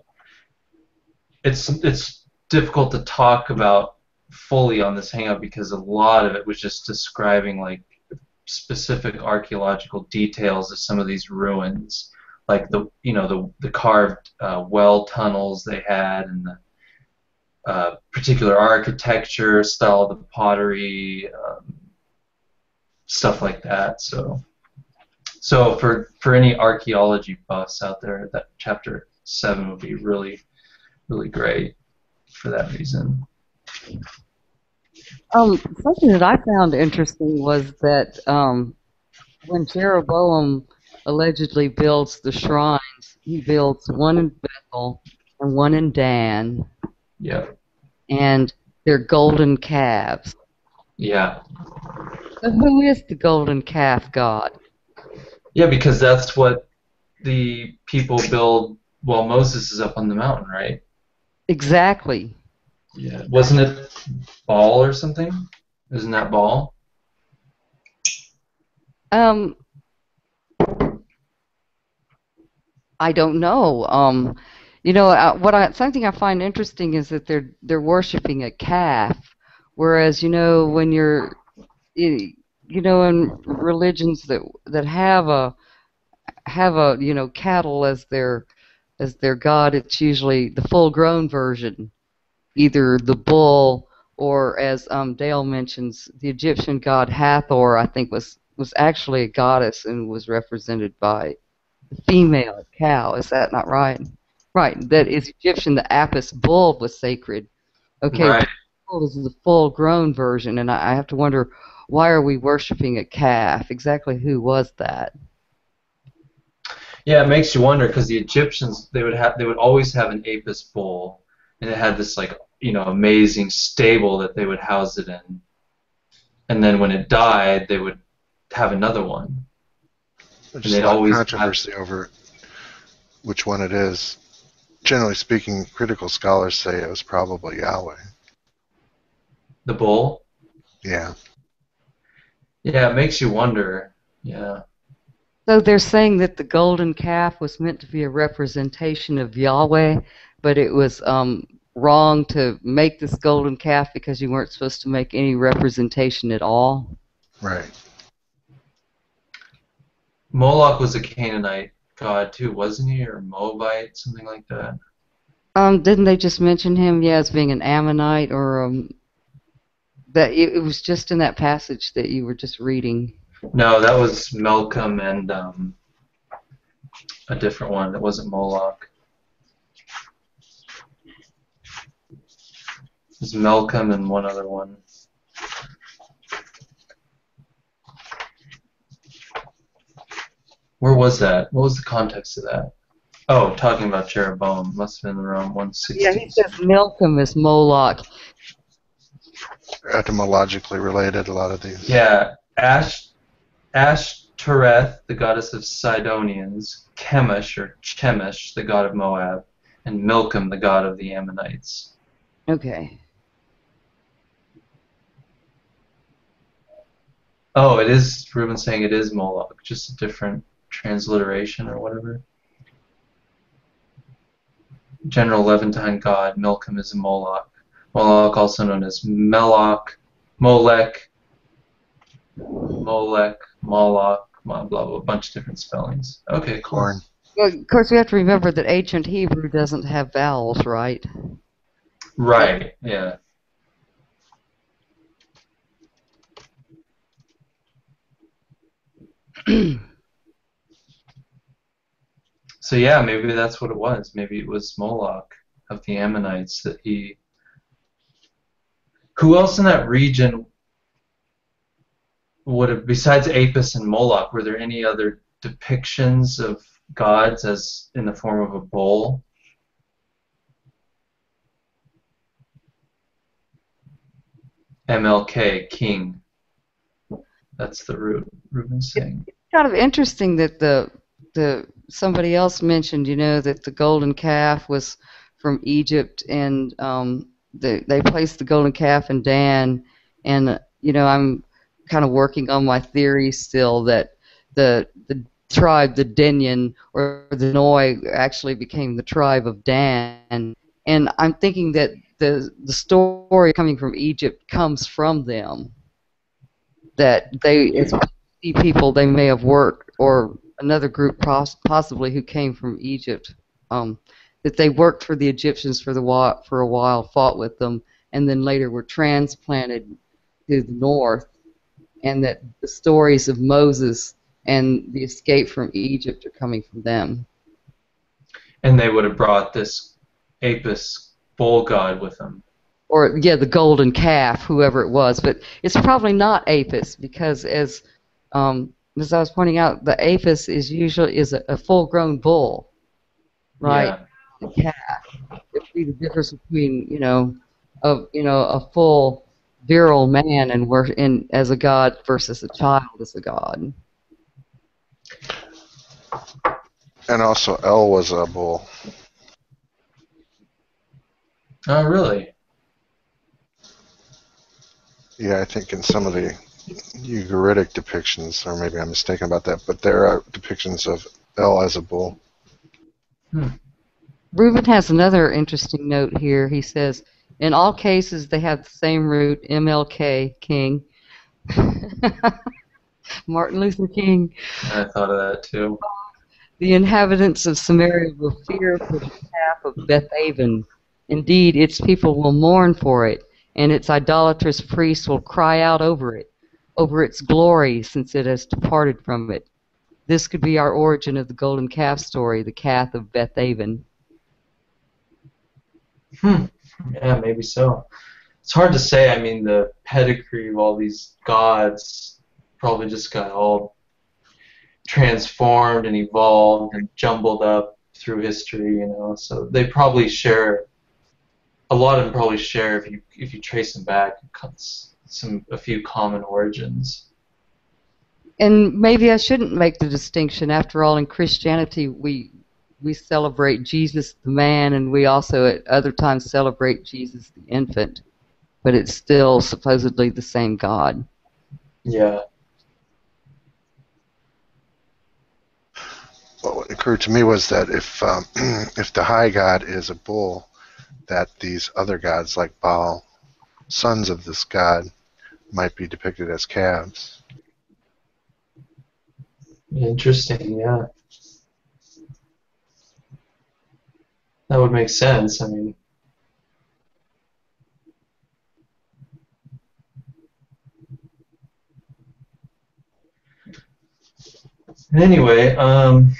it's it's difficult to talk about fully on this hangout because a lot of it was just describing like specific archaeological details of some of these ruins, like the you know the the carved uh, well tunnels they had and the uh, particular architecture, style of the pottery, um, stuff like that. So, so for for any archaeology buffs out there, that chapter seven would be really, really great for that reason. Um, something that I found interesting was that um, when Jeroboam allegedly builds the shrines, he builds one in Bethel and one in Dan, Yeah, and they're golden calves. Yeah, So who is the golden calf god? yeah. Because that's what the people build while Moses is up on the mountain, right? Exactly. Yeah. Wasn't it Baal or something? Isn't that Baal? Um, I don't know. Um, you know, uh, what I something I find interesting is that they're they're worshiping a calf, whereas you know when you're, you know, in religions that that have a have a you know cattle as their as their god, it's usually the full-grown version, either the bull or as um, Dale mentions, the Egyptian god Hathor, I think was was actually a goddess and was represented by a female cow. Is that not right? Right. That is Egyptian. The Apis bull was sacred. Okay. Right. Bull is the full-grown version, and I, I have to wonder why are we worshiping a calf? Exactly who was that? Yeah, it makes you wonder because the Egyptians they would have they would always have an Apis bull, and it had this like you know amazing stable that they would house it in, and then when it died they would have another one. There's they'd just a lot of always have- controversy over which one it is. Generally speaking, critical scholars say it was probably Yahweh. The bull. Yeah. Yeah, it makes you wonder. Yeah. So they're saying that the golden calf was meant to be a representation of Yahweh, but it was um, wrong to make this golden calf because you weren't supposed to make any representation at all. Right. Moloch was a Canaanite god too, wasn't he, or Moabite, something like that? Um, didn't they just mention him, yeah, as being an Ammonite or um, that it, it was just in that passage that you were just reading. No, that was Malcolm and um, a different one. It wasn't Moloch. It was Malcolm and one other one. Where was that? What was the context of that? Oh, talking about Jeroboam. Must have been around 160. Yeah, he says Malcolm is Moloch. Etymologically related, a lot of these. Yeah, Ash, Ashtoreth, the goddess of Sidonians, Chemish or Chemish, the god of Moab, and Milcom, the god of the Ammonites. Okay. Oh, it is. Reuben's saying it is Moloch, just a different transliteration or whatever. General Levantine god, Milcom is Moloch. Moloch, also known as Meloch, Molech, Molech, Moloch, blah, blah, blah, a bunch of different spellings. Okay, cool. Corn. Well, of course, we have to remember that ancient Hebrew doesn't have vowels, right? Right, yeah. [CLEARS THROAT] so yeah, maybe that's what it was. Maybe it was Moloch of the Ammonites that he. Who else in that region would have, besides Apis and Moloch, were there any other depictions of gods as in the form of a bull. MLK, king. That's the root Reuben's saying. It's kind of interesting that the the somebody else mentioned, you know, that the golden calf was from Egypt, and um, the, they placed the golden calf in Dan, and you know, I'm kind of working on my theory still that the the tribe, the Denyen or the Noi, actually became the tribe of Dan, and I'm thinking that the the story coming from Egypt comes from them. That they, as people, they may have worked, or another group poss- possibly who came from Egypt, um, that they worked for the Egyptians for the while, for a while, fought with them, and then later were transplanted to the north, and that the stories of Moses and the escape from Egypt are coming from them. And they would have brought this Apis bull god with them. Or yeah, the golden calf, whoever it was, but it's probably not Apis because as um, as I was pointing out, the Apis is usually is a, a full-grown bull, right? Yeah. The calf. It would be the difference between you know, a you know a full virile man and work in as a god versus a child as a god. And also, El was a bull. Oh, really? Yeah, I think in some of the Ugaritic depictions, or maybe I'm mistaken about that, but there are depictions of El as a bull. Hmm. Reuben has another interesting note here. He says, in all cases, they have the same root, MLK, King. [LAUGHS] Martin Luther King. I thought of that too. The inhabitants of Samaria will fear for the calf of Bethaven. Indeed, its people will mourn for it, and its idolatrous priests will cry out over it, over its glory, since it has departed from it. This could be our origin of the golden calf story, the calf of Bethaven. Hmm. Yeah, maybe so. It's hard to say. I mean, the pedigree of all these gods probably just got all transformed and evolved and jumbled up through history, you know. So they probably share a lot of them probably share if you if you trace them back some a few common origins. And maybe I shouldn't make the distinction. After all, in Christianity, we we celebrate Jesus the man, and we also at other times celebrate Jesus the infant. But it's still supposedly the same God. Yeah. Well, what occurred to me was that if um, [CLEARS THROAT] if the high god is a bull, that these other gods like Baal, sons of this god, might be depicted as calves. Interesting, yeah. That would make sense. I mean, anyway, um,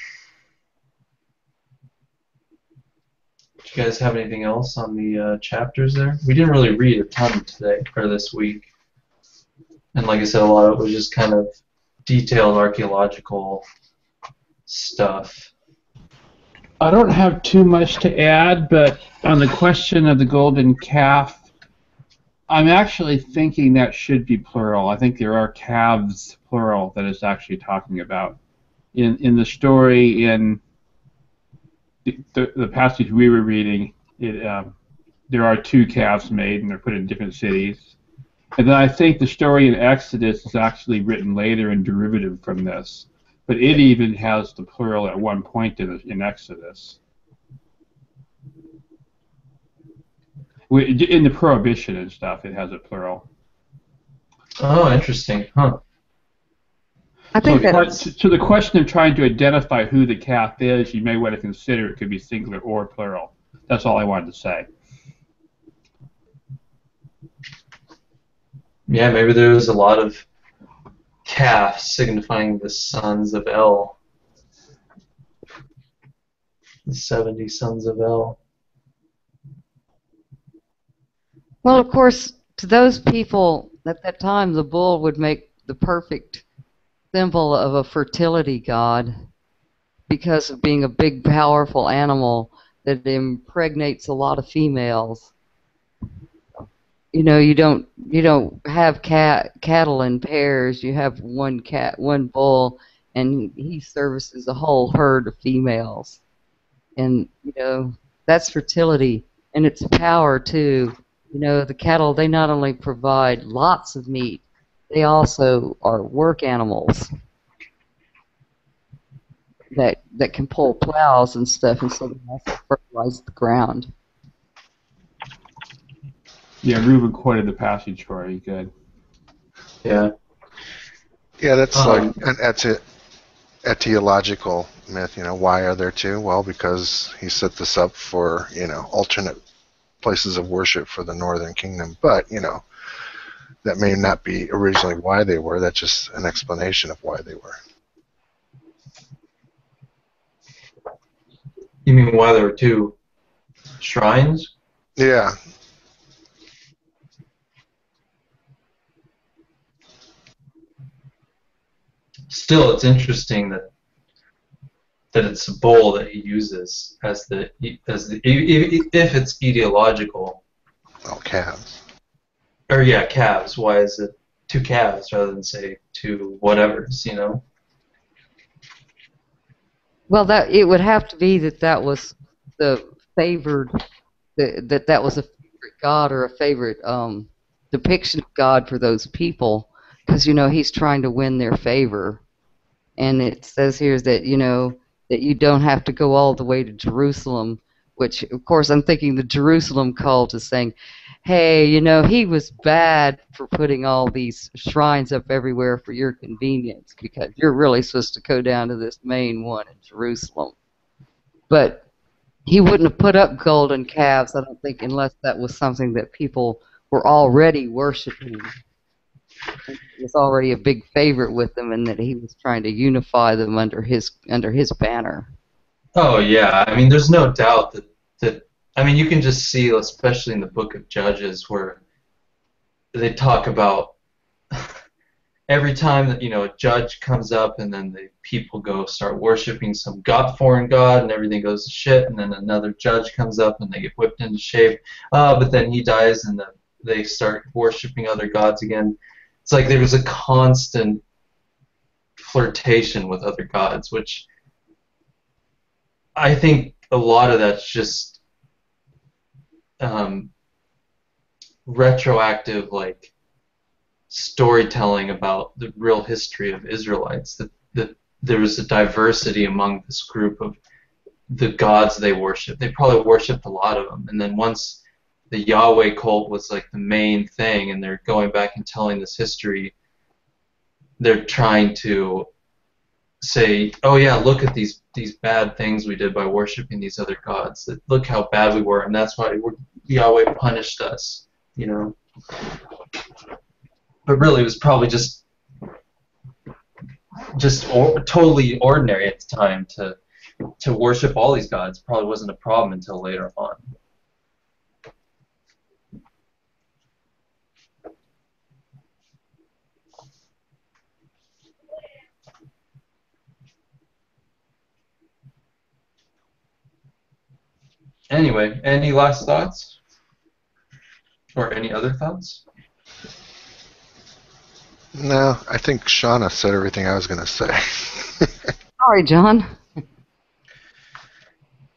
do you guys have anything else on the uh, chapters there? We didn't really read a ton today or this week, and like I said, a lot of it was just kind of detailed archaeological stuff. I don't have too much to add, but on the question of the golden calf, I'm actually thinking that should be plural. I think there are calves, plural, that it's actually talking about. In in the story in the, the, passage we were reading, it um, there are two calves made, and they're put in different cities. And then I think the story in Exodus is actually written later and derivative from this but it even has the plural at one point in, in Exodus. In the prohibition and stuff, it has a plural. Oh, interesting, huh? I think so, that's to the question of trying to identify who the calf is, you may want to consider it could be singular or plural. That's all I wanted to say. Yeah, maybe there's a lot of calf signifying the sons of El. The 70 sons of El. well, of course, to those people at that time, the bull would make the perfect symbol of a fertility god. because of being a big, powerful animal that impregnates a lot of females. You know, you don't you don't have cat cattle in pairs. You have one cat, one bull, and he services a whole herd of females. And you know, that's fertility, and it's power too. You know, the cattle they not only provide lots of meat, they also are work animals that that can pull plows and stuff, and so they also fertilize the ground. Yeah, Reuben quoted the passage for you. Good. Yeah. Yeah, that's Um, like an eti- etiological myth. You know, why are there two? Well, because he set this up for you know alternate places of worship for the Northern Kingdom. But you know, that may not be originally why they were. That's just an explanation of why they were. You mean why there were two shrines? Yeah, Still, it's interesting that that it's a bull that he uses as the as the if, if it's ideological oh, calves. or yeah calves. Why is it two calves rather than say two whatevers? You know. Well, that it would have to be that that was the favored, that that, that was a favorite god or a favorite um, depiction of God for those people, because you know he's trying to win their favor, and it says here that you know that you don't have to go all the way to Jerusalem, which of course I'm thinking the Jerusalem cult is saying, hey, you know he was bad for putting all these shrines up everywhere for your convenience because you're really supposed to go down to this main one in Jerusalem. But he wouldn't have put up golden calves, I don't think, unless that was something that people were already worshiping. Was already a big favorite with them, and that he was trying to unify them under his under his banner. Oh yeah, I mean, there's no doubt that that I mean, you can just see, especially in the Book of Judges, where they talk about [LAUGHS] every time that you know a judge comes up, and then the people go start worshiping some god, foreign god, and everything goes to shit, and then another judge comes up, and they get whipped into shape. Uh, but then he dies, and the, they start worshiping other gods again. It's like there was a constant flirtation with other gods, which I think a lot of that's just um, retroactive, like storytelling about the real history of Israelites. That that there was a diversity among this group of the gods they worship. They probably worshipped a lot of them, and then once the Yahweh cult was like the main thing, and they're going back and telling this history. They're trying to say, "Oh yeah, look at these these bad things we did by worshiping these other gods. Look how bad we were, and that's why Yahweh punished us." You know. But really, it was probably just just or, totally ordinary at the time to to worship all these gods. Probably wasn't a problem until later on. Anyway, any last thoughts? Or any other thoughts? No, I think Shauna said everything I was going to say. [LAUGHS] Sorry, John.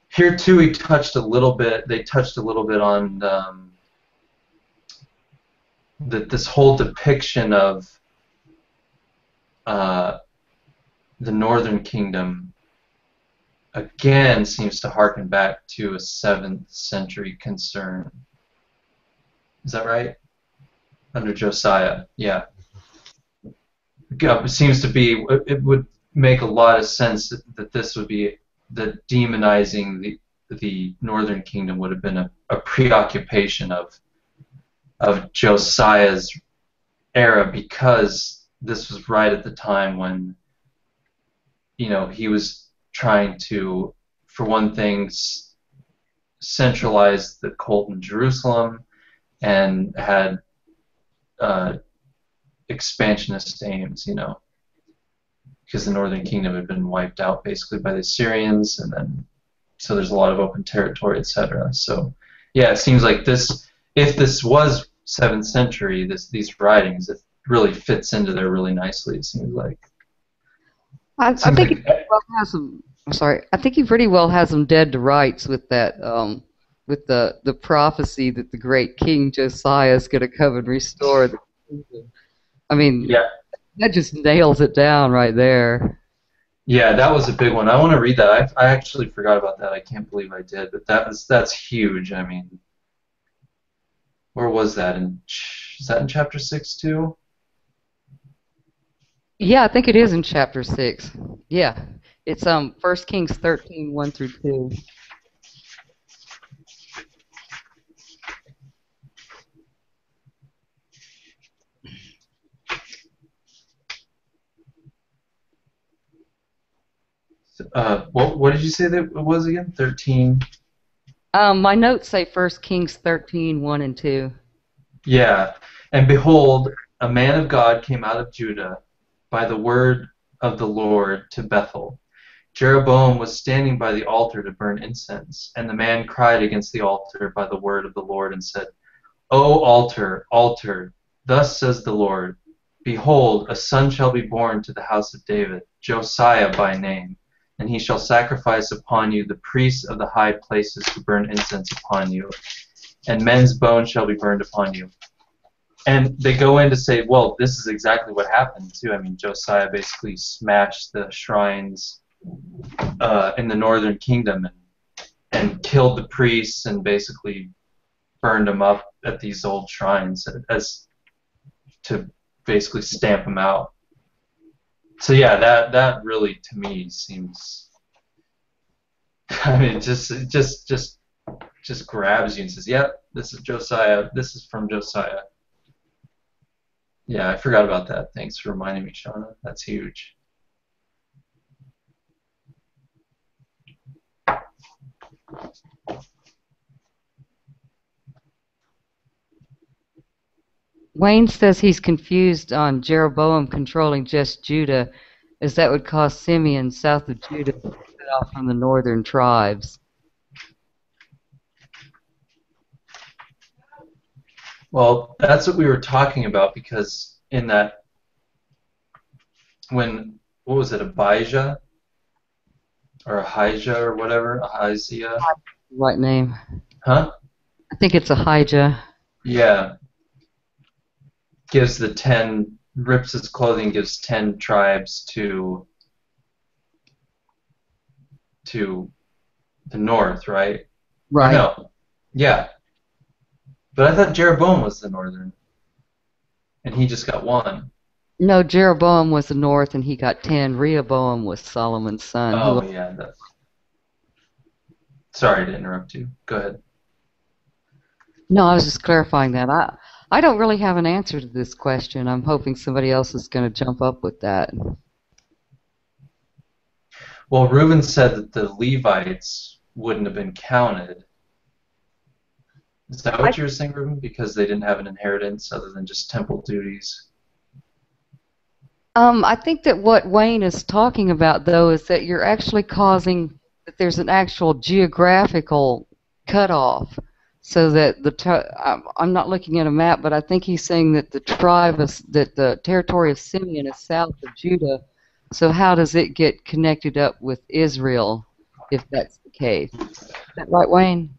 Here too, he touched a little bit. They touched a little bit on um, that this whole depiction of uh, the Northern Kingdom again seems to harken back to a seventh century concern. Is that right? Under Josiah, yeah. It uh, seems to be. It would make a lot of sense that, that this would be the demonizing the the Northern Kingdom would have been a, a preoccupation of of Josiah's era because this was right at the time when you know he was trying to, for one thing, s- centralize the cult in Jerusalem and had uh, expansionist aims, you know. because the northern kingdom had been wiped out basically by the Assyrians, and then so there's a lot of open territory, etc. So yeah, it seems like this if this was seventh century, this these writings it really fits into there really nicely. It seems like. I, I think he pretty [LAUGHS] well has them. I'm sorry. I think he pretty well has them dead to rights with that. Um, with the the prophecy that the great King Josiah is going to come and restore the kingdom. I mean, Yeah. that just nails it down right there. Yeah, that was a big one. I want to read that. I, I actually forgot about that. I can't believe I did, but that was that's huge. I mean, where was that? In is that in chapter six too? Yeah, I think it is in chapter six. Yeah, it's um First Kings 13, 1 through two. Uh, what what did you say that it was again? Thirteen. Um, my notes say First Kings 13, 1 and two. Yeah, and behold, a man of God came out of Judah by the word of the Lord to Bethel. Jeroboam was standing by the altar to burn incense, and the man cried against the altar by the word of the Lord and said, O altar, altar, thus says the Lord, Behold, a son shall be born to the house of David, Josiah by name, and he shall sacrifice upon you the priests of the high places to burn incense upon you, and men's bones shall be burned upon you. And they go in to say, well, this is exactly what happened too. I mean, Josiah basically smashed the shrines uh, in the northern kingdom and, and killed the priests and basically burned them up at these old shrines as to basically stamp them out. So yeah, that that really to me seems. [LAUGHS] I mean, just just just just grabs you and says, "Yep, this is Josiah. This is from Josiah." Yeah, I forgot about that. Thanks for reminding me, Shauna. That's huge. Wayne says he's confused on Jeroboam controlling just Judah, as that would cause Simeon, south of Judah, to off from the northern tribes. Well, that's what we were talking about because in that, when what was it, Abijah or Ahijah or whatever, Ahijah, Right name. huh? I think it's Ahijah. Yeah. Gives the ten, rips his clothing, gives ten tribes to to the north, right? Right. No. Yeah. But I thought Jeroboam was the northern, and he just got one. No, Jeroboam was the north, and he got ten. Rehoboam was Solomon's son. Oh who- yeah. That... Sorry to interrupt you. Go ahead. No, I was just clarifying that. I I don't really have an answer to this question. I'm hoping somebody else is going to jump up with that. Well, Reuben said that the Levites wouldn't have been counted. Is that what you were saying, Reuben? Because they didn't have an inheritance other than just temple duties. Um, I think that what Wayne is talking about, though, is that you're actually causing that there's an actual geographical cutoff, so that the I'm, I'm not looking at a map, but I think he's saying that the tribe is that the territory of Simeon is south of Judah. So how does it get connected up with Israel, if that's the case? Is that right, Wayne?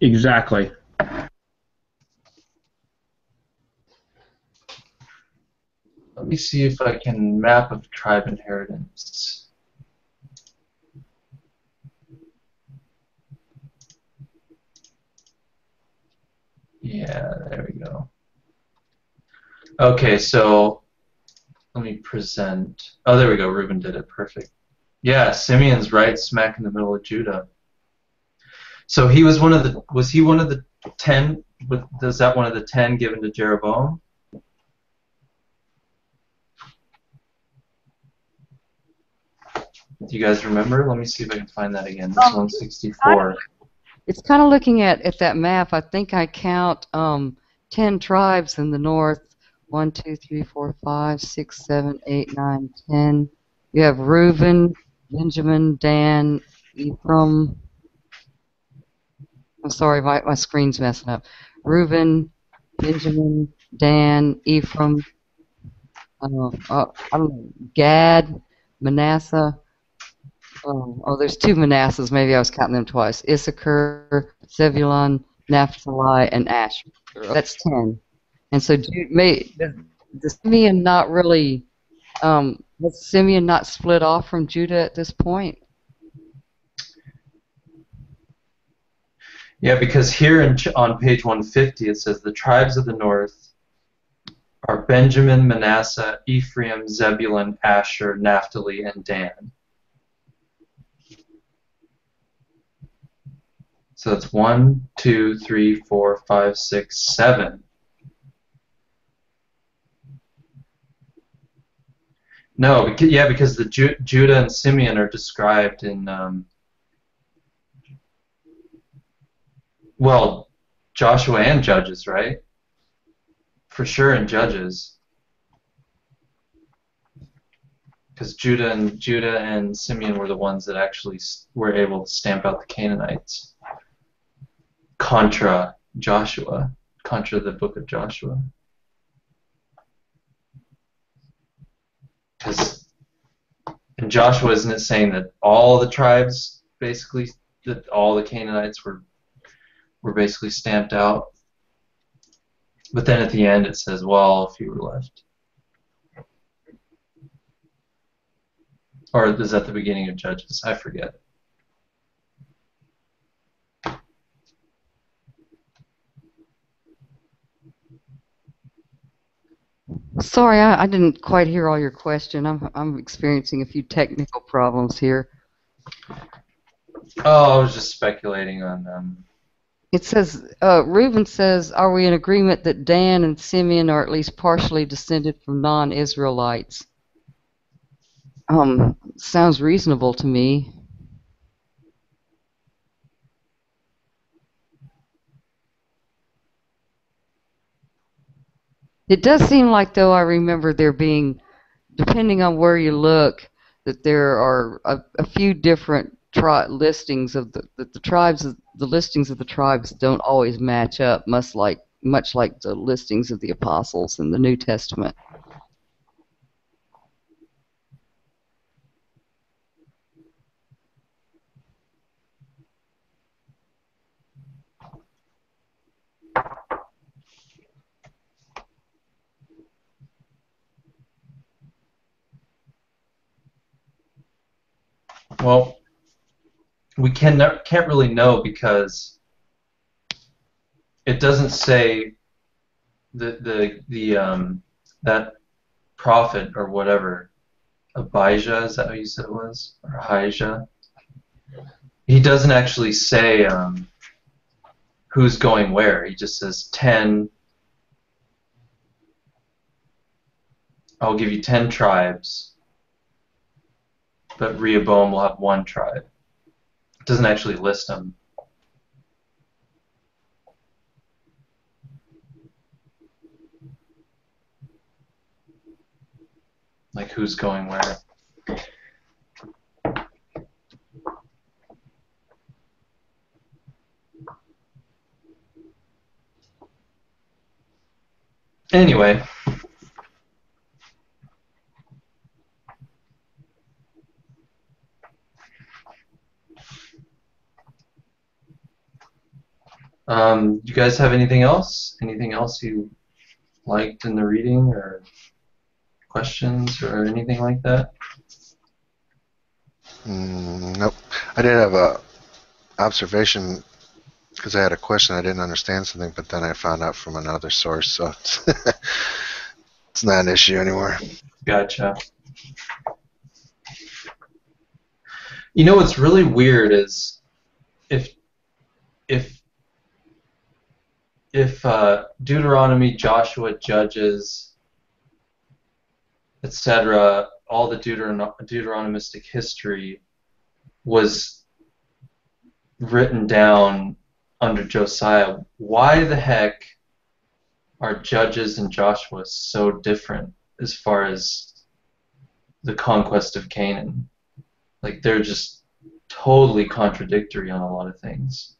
Exactly. Let me see if I can map of tribe inheritance. Yeah, there we go. Okay, so let me present. Oh, there we go. Reuben did it. Perfect. Yeah, Simeon's right smack in the middle of Judah. So he was one of the. Was he one of the ten? Was that one of the ten given to Jeroboam? Do you guys remember? Let me see if I can find that again. This Um, 164. It's kind of looking at, at that map. I think I count um, 10 tribes in the north, one, two, three, four, five, six, seven, eight, nine, ten. You have Reuben, Benjamin, Dan, Ephraim. I'm sorry, my, my screen's messing up. Reuben, Benjamin, Dan, Ephraim, uh, uh, I don't know, Gad, Manasseh. Oh, oh, there's two Manassehs. Maybe I was counting them twice. Issachar, Zebulun, Naphtali, and Asher. That's ten. And so Jude may does, does Simeon not really um, was Simeon not split off from Judah at this point? Yeah, because here in, on page 150 it says the tribes of the north are Benjamin, Manasseh, Ephraim, Zebulun, Asher, Naphtali, and Dan. So that's one, two, three, four, five, six, seven. No, yeah, because the Ju- Judah and Simeon are described in um, well, Joshua and Judges, right? For sure in Judges, because Judah and Judah and Simeon were the ones that actually were able to stamp out the Canaanites contra Joshua, contra the book of Joshua. Because Joshua, isn't it saying that all the tribes, basically, that all the Canaanites were were basically stamped out? But then at the end, it says, "Well, a few were left." Or is that the beginning of Judges? I forget. Sorry, I, I didn't quite hear all your question. I'm I'm experiencing a few technical problems here. Oh, I was just speculating on um, It says uh, Reuben says, "Are we in agreement that Dan and Simeon are at least partially descended from non-Israelites?" Um, sounds reasonable to me. It does seem like, though, I remember there being, depending on where you look, that there are a, a few different tri- listings of the, the the tribes. The listings of the tribes don't always match up, much like much like the listings of the apostles in the New Testament. Well, we can can't really know because it doesn't say the the the um that prophet or whatever Abijah is that what you said it was or Ahijah. He doesn't actually say um, who's going where. He just says ten. I'll give you ten tribes but Rehoboam will have one tribe. It doesn't actually list them. Like who's going where. Anyway, Um, you guys have anything else? Anything else you liked in the reading or questions or anything like that? Mm, nope. I did have a observation because I had a question. I didn't understand something, but then I found out from another source, so it's, [LAUGHS] it's not an issue anymore. Gotcha. You know what's really weird is if if uh, Deuteronomy, Joshua, Judges, etc., all the Deuteron- Deuteronomistic history was written down under Josiah, why the heck are Judges and Joshua so different as far as the conquest of Canaan? Like they're just totally contradictory on a lot of things.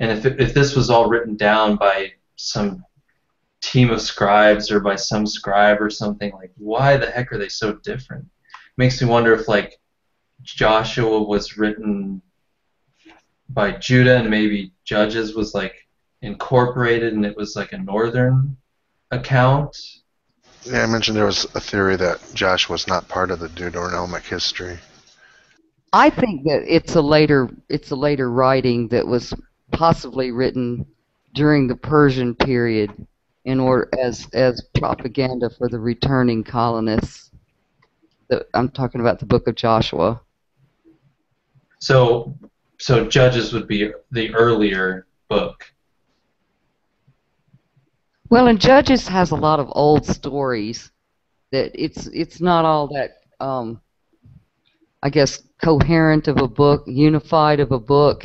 And if it, if this was all written down by some team of scribes or by some scribe or something, like why the heck are they so different? Makes me wonder if like Joshua was written by Judah and maybe Judges was like incorporated and it was like a northern account. Yeah, I mentioned there was a theory that Josh was not part of the Deuteronomic history. I think that it's a later it's a later writing that was possibly written during the Persian period in order as as propaganda for the returning colonists. The, I'm talking about the book of Joshua. So so Judges would be the earlier book. Well, and Judges has a lot of old stories that it's it's not all that um, I guess coherent of a book, unified of a book,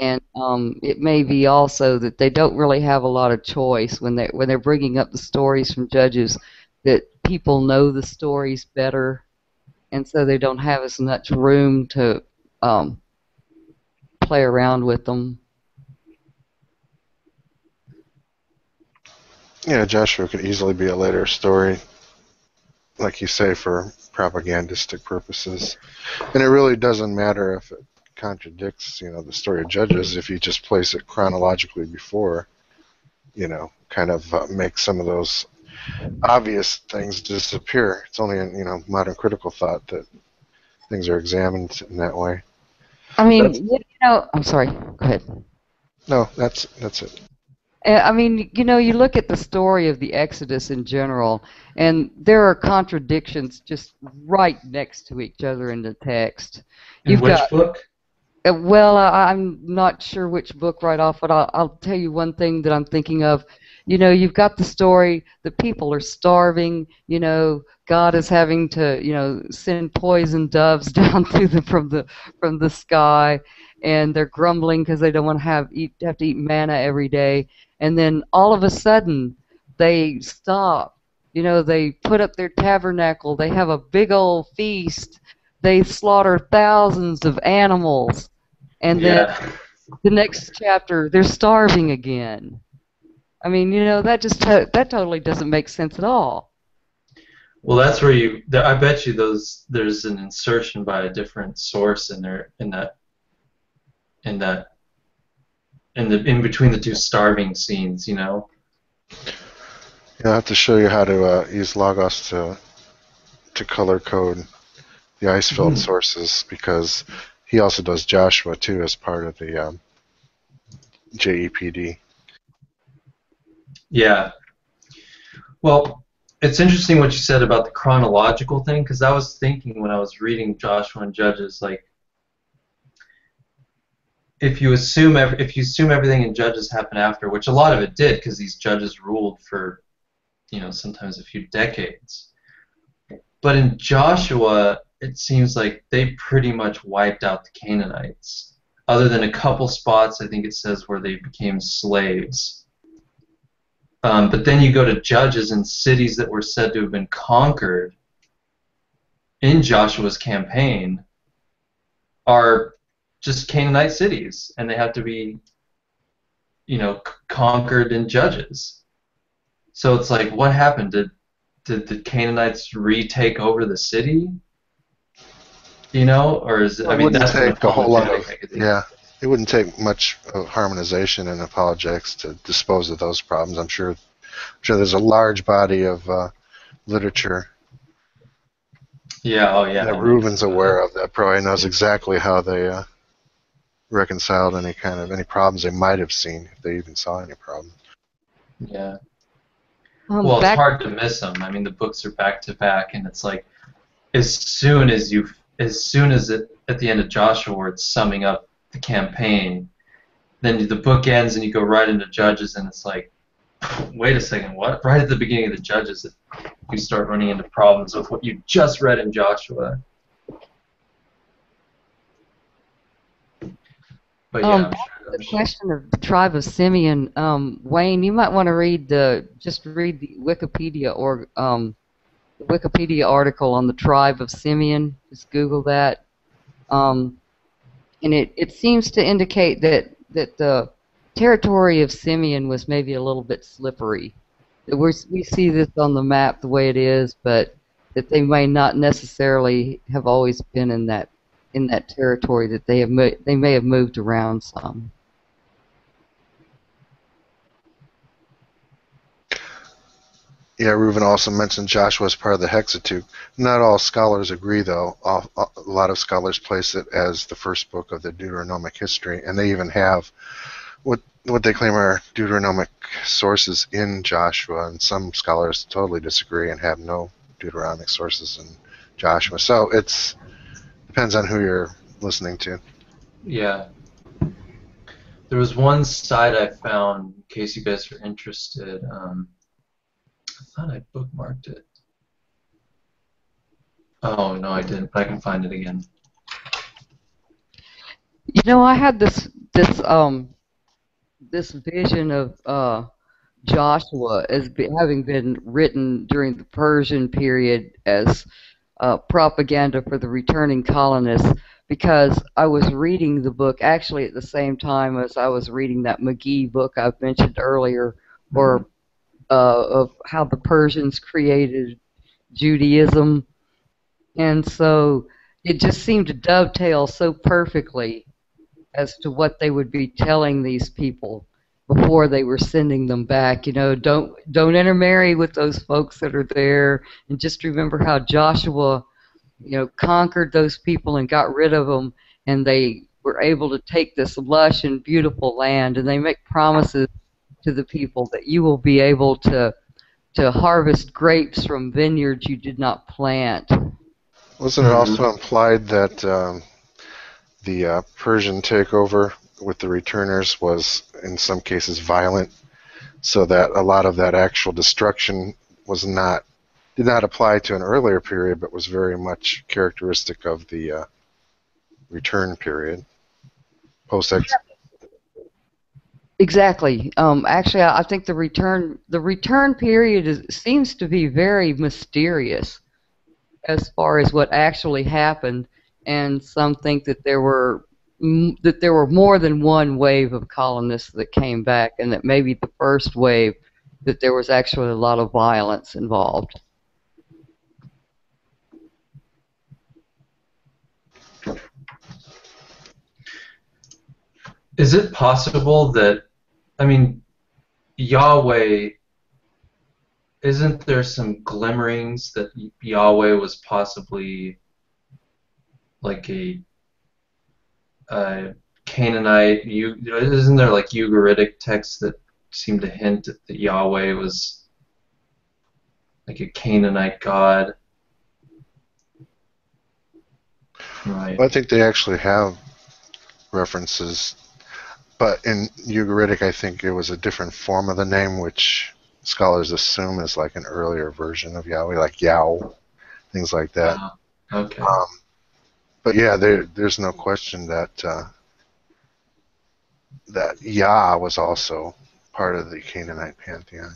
and um, it may be also that they don't really have a lot of choice when they when they're bringing up the stories from Judges that people know the stories better, and so they don't have as much room to um, play around with them. Yeah, Joshua could easily be a later story, like you say, for propagandistic purposes. And it really doesn't matter if it contradicts, you know, the story of Judges if you just place it chronologically before, you know, kind of uh, make some of those obvious things disappear. It's only in, you know, modern critical thought that things are examined in that way. I mean, That's- you know, I'm sorry. Go ahead. No, that's that's it. Uh, I mean, you know, you look at the story of the Exodus in general, and there are contradictions just right next to each other in the text. In You've which got- book? Uh, well, I, I'm not sure which book right off, but I'll, I'll tell you one thing that I'm thinking of. You know, you've got the story, the people are starving, you know, God is having to, you know, send poison doves [LAUGHS] down to them from the from the sky, and they're grumbling because they don't want to have eat have to eat manna every day. And then all of a sudden, they stop. You know, they put up their tabernacle. They have a big old feast. They slaughter thousands of animals, and then yeah. the next chapter they're starving again. I mean, you know, that just to- that totally doesn't make sense at all. Well, that's where you. There, I bet you those. There's an insertion by a different source in there in that. In that. In the in between the two starving scenes, you know. Yeah, I have to show you how to uh, use Logos to to color code the ice filled Mhm. sources because he also does Joshua too as part of the um, JEPD. Yeah. Well, it's interesting what you said about the chronological thing because I was thinking when I was reading Joshua and Judges, like, if you assume ev- if you assume everything in Judges happened after, which a lot of it did because these judges ruled for, you know, sometimes a few decades. But in Joshua, it seems like they pretty much wiped out the Canaanites, other than a couple spots. I think it says where they became slaves. Um, but then you go to Judges and cities that were said to have been conquered in Joshua's campaign are just Canaanite cities, and they have to be, you know, conquered in Judges. So it's like, what happened? Did did the Canaanites retake over the city? You know, or is it? I It mean, wouldn't that's take a whole lot of apologetic, I could think. yeah. It wouldn't take much of harmonization and apologetics to dispose of those problems. I'm sure. I'm sure there's a large body of uh, literature Yeah. Oh, yeah. that Reuben's aware of that probably knows exactly how they uh, reconciled any kind of any problems they might have seen if they even saw any problems. Yeah. Um, well, it's hard to miss them. I mean, the books are back to back, and it's like, as soon as you, as soon as it at the end of Joshua, where it's summing up the campaign, then the book ends, and you go right into Judges, and it's like, wait a second, what? Right at the beginning of the Judges, you start running into problems with what you just read in Joshua. But yeah, Um, sure the question of the tribe of Simeon, um, Wayne, you might want to read the just read the Wikipedia or um, Wikipedia article on the tribe of Simeon. Just Google that, um, and it, it seems to indicate that that the territory of Simeon was maybe a little bit slippery. We're, we see this on the map the way it is, but that they may not necessarily have always been in that in that territory. That they have they may have moved around some. Yeah, Reuven also mentioned Joshua as part of the Hexateuch. Not all scholars agree, though. A lot of scholars place it as the first book of the Deuteronomic history, and they even have what what they claim are Deuteronomic sources in Joshua, and some scholars totally disagree and have no Deuteronomic sources in Joshua. So it's depends on who you're listening to. Yeah. There was one site I found, in case you guys are interested. Um, thought I bookmarked it. Oh no, I didn't. I can find it again. You know, I had this this um this vision of uh, Joshua as be, having been written during the Persian period as uh, propaganda for the returning colonists because I was reading the book actually at the same time as I was reading that Magee book I've mentioned earlier, or uh, of how the Persians created Judaism, and so it just seemed to dovetail so perfectly as to what they would be telling these people before they were sending them back. You know, don't don't intermarry with those folks that are there, and just remember how Joshua, you know, conquered those people and got rid of them, and they were able to take this lush and beautiful land, and they make promises to the people that you will be able to to harvest grapes from vineyards you did not plant. Wasn't it also implied that um, the uh, Persian takeover with the returners was in some cases violent, so that a lot of that actual destruction was not did not apply to an earlier period, but was very much characteristic of the uh, return period, post ex. Exactly. Um, actually, I think the return the return period is, seems to be very mysterious as far as what actually happened, and some think that there were that there were more than one wave of colonists that came back, and that maybe the first wave that there was actually a lot of violence involved. Is it possible that, I mean, Yahweh, isn't there some glimmerings that Yahweh was possibly like a uh, Canaanite. You isn't there like Ugaritic texts that seem to hint that Yahweh was like a Canaanite god? Right. Well, I think they actually have references, but in Ugaritic, I think it was a different form of the name, which scholars assume is like an earlier version of Yahweh, like Yao, things like that. Uh, okay. Um, but yeah, there, there's no question that uh, that Yah was also part of the Canaanite pantheon.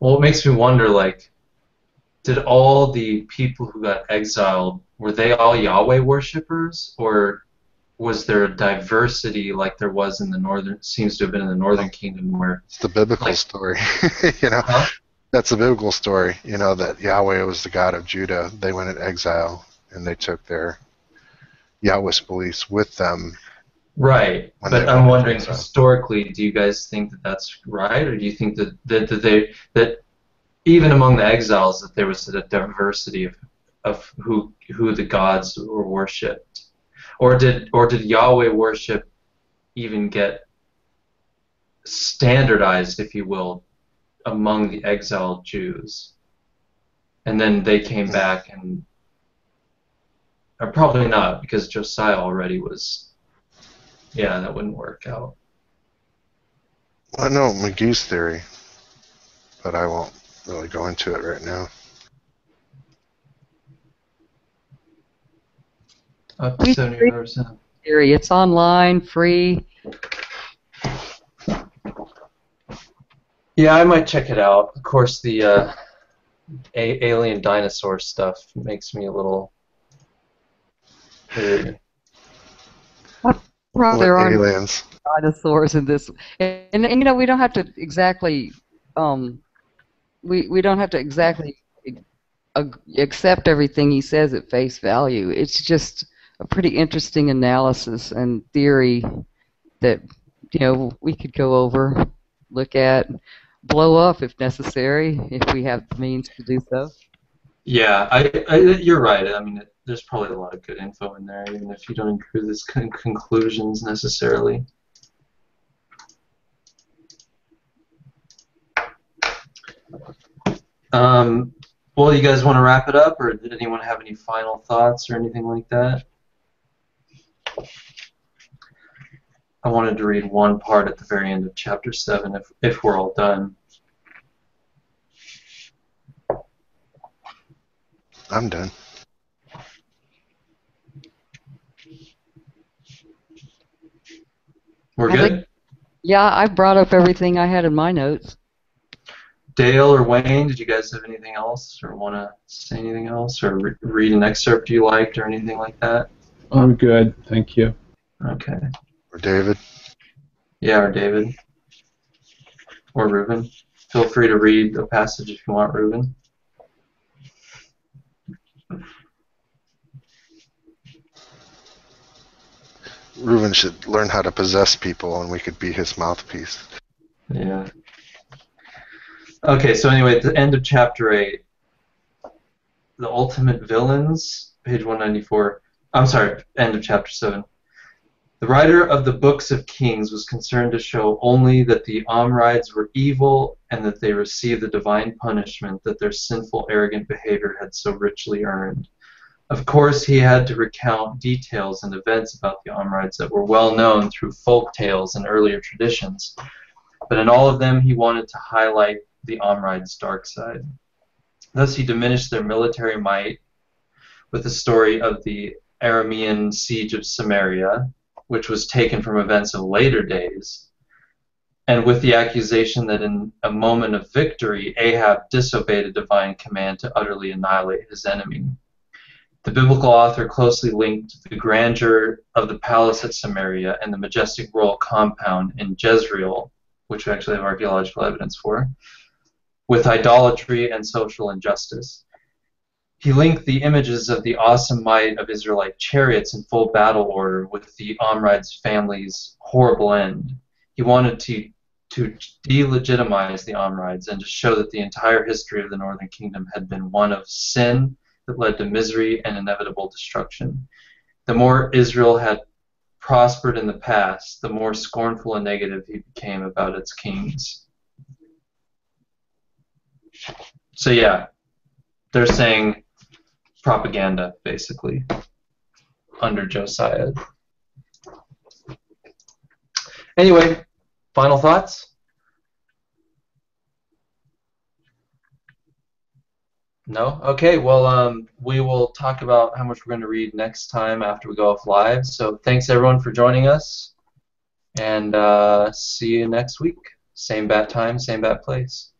Well, it makes me wonder, like, did all the people who got exiled were they all Yahweh worshippers, or was there a diversity like there was in the northern? Seems to have been in the northern kingdom, where it's the biblical like, story, [LAUGHS] you know. Huh? that's the biblical story, you know, that Yahweh was the God of Judah. They went in exile and they took their Yahweh's beliefs with them. Right, but I'm wondering historically, do you guys think that that's right, or do you think that that, that they that even among the exiles that there was a diversity of of who who the gods were worshipped, or did or did Yahweh worship even get standardized, if you will, among the exiled Jews. And then they came back and or probably not because Josiah already was yeah, that wouldn't work out. I know Magee's theory, but I won't really go into it right now. Up to We- 75%. Theory. It's online, free. Yeah, I might check it out. Of course, the uh, a- alien dinosaur stuff makes me a little. Uh, Well, What there are aliens? dinosaurs in this, and, and, you know we don't have to exactly, um, we we don't have to exactly accept everything he says at face value. It's just a pretty interesting analysis and theory that you know we could go over, look at, blow up if necessary, if we have the means to do so. yeah, I, I, you're right. I mean, it, there's probably a lot of good info in there, even if you don't include these con- conclusions necessarily. Um, well, you guys want to wrap it up, or did anyone have any final thoughts or anything like that? I wanted to read one part at the very end of chapter seven, if if we're all done. I'm done. We're I good. think- Yeah, I brought up everything I had in my notes. Dale or Wayne, did you guys have anything else, or want to say anything else, or re- read an excerpt you liked, or anything like that? I'm good, thank you. Okay. Or David. Yeah, or David, or Reuben. Feel free to read a passage if you want, Reuben. Reuben should learn how to possess people, and we could be his mouthpiece. Yeah. Okay, so anyway, at the end of chapter 8, the ultimate villains, page 194. I'm sorry, end of chapter 7. The writer of the books of Kings was concerned to show only that the Omrides were evil and that they received the divine punishment that their sinful, arrogant behavior had so richly earned. Of course, he had to recount details and events about the Omrides that were well known through folk tales and earlier traditions but in all of them he wanted to highlight the Omride's dark side. Thus he diminished their military might with the story of the Aramean siege of Samaria, which was taken from events of later days, and with the accusation that in a moment of victory Ahab disobeyed a divine command to utterly annihilate his enemy. The biblical author closely linked the grandeur of the palace at Samaria and the majestic royal compound in Jezreel which we actually have archaeological evidence for, with idolatry and social injustice. He linked the images of the awesome might of Israelite chariots in full battle order with the Omride's family's horrible end. He wanted to, to delegitimize the Omrides and to show that the entire history of the Northern Kingdom had been one of sin that led to misery and inevitable destruction. The more Israel had prospered in the past, the more scornful and negative he became about its kings. So yeah, they're saying propaganda basically under Josiah. Anyway, final thoughts? No? Okay, well, um, we will talk about how much we're going to read next time after we go off live. So thanks everyone for joining us, and uh, see you next week. Same bat time, same bat place.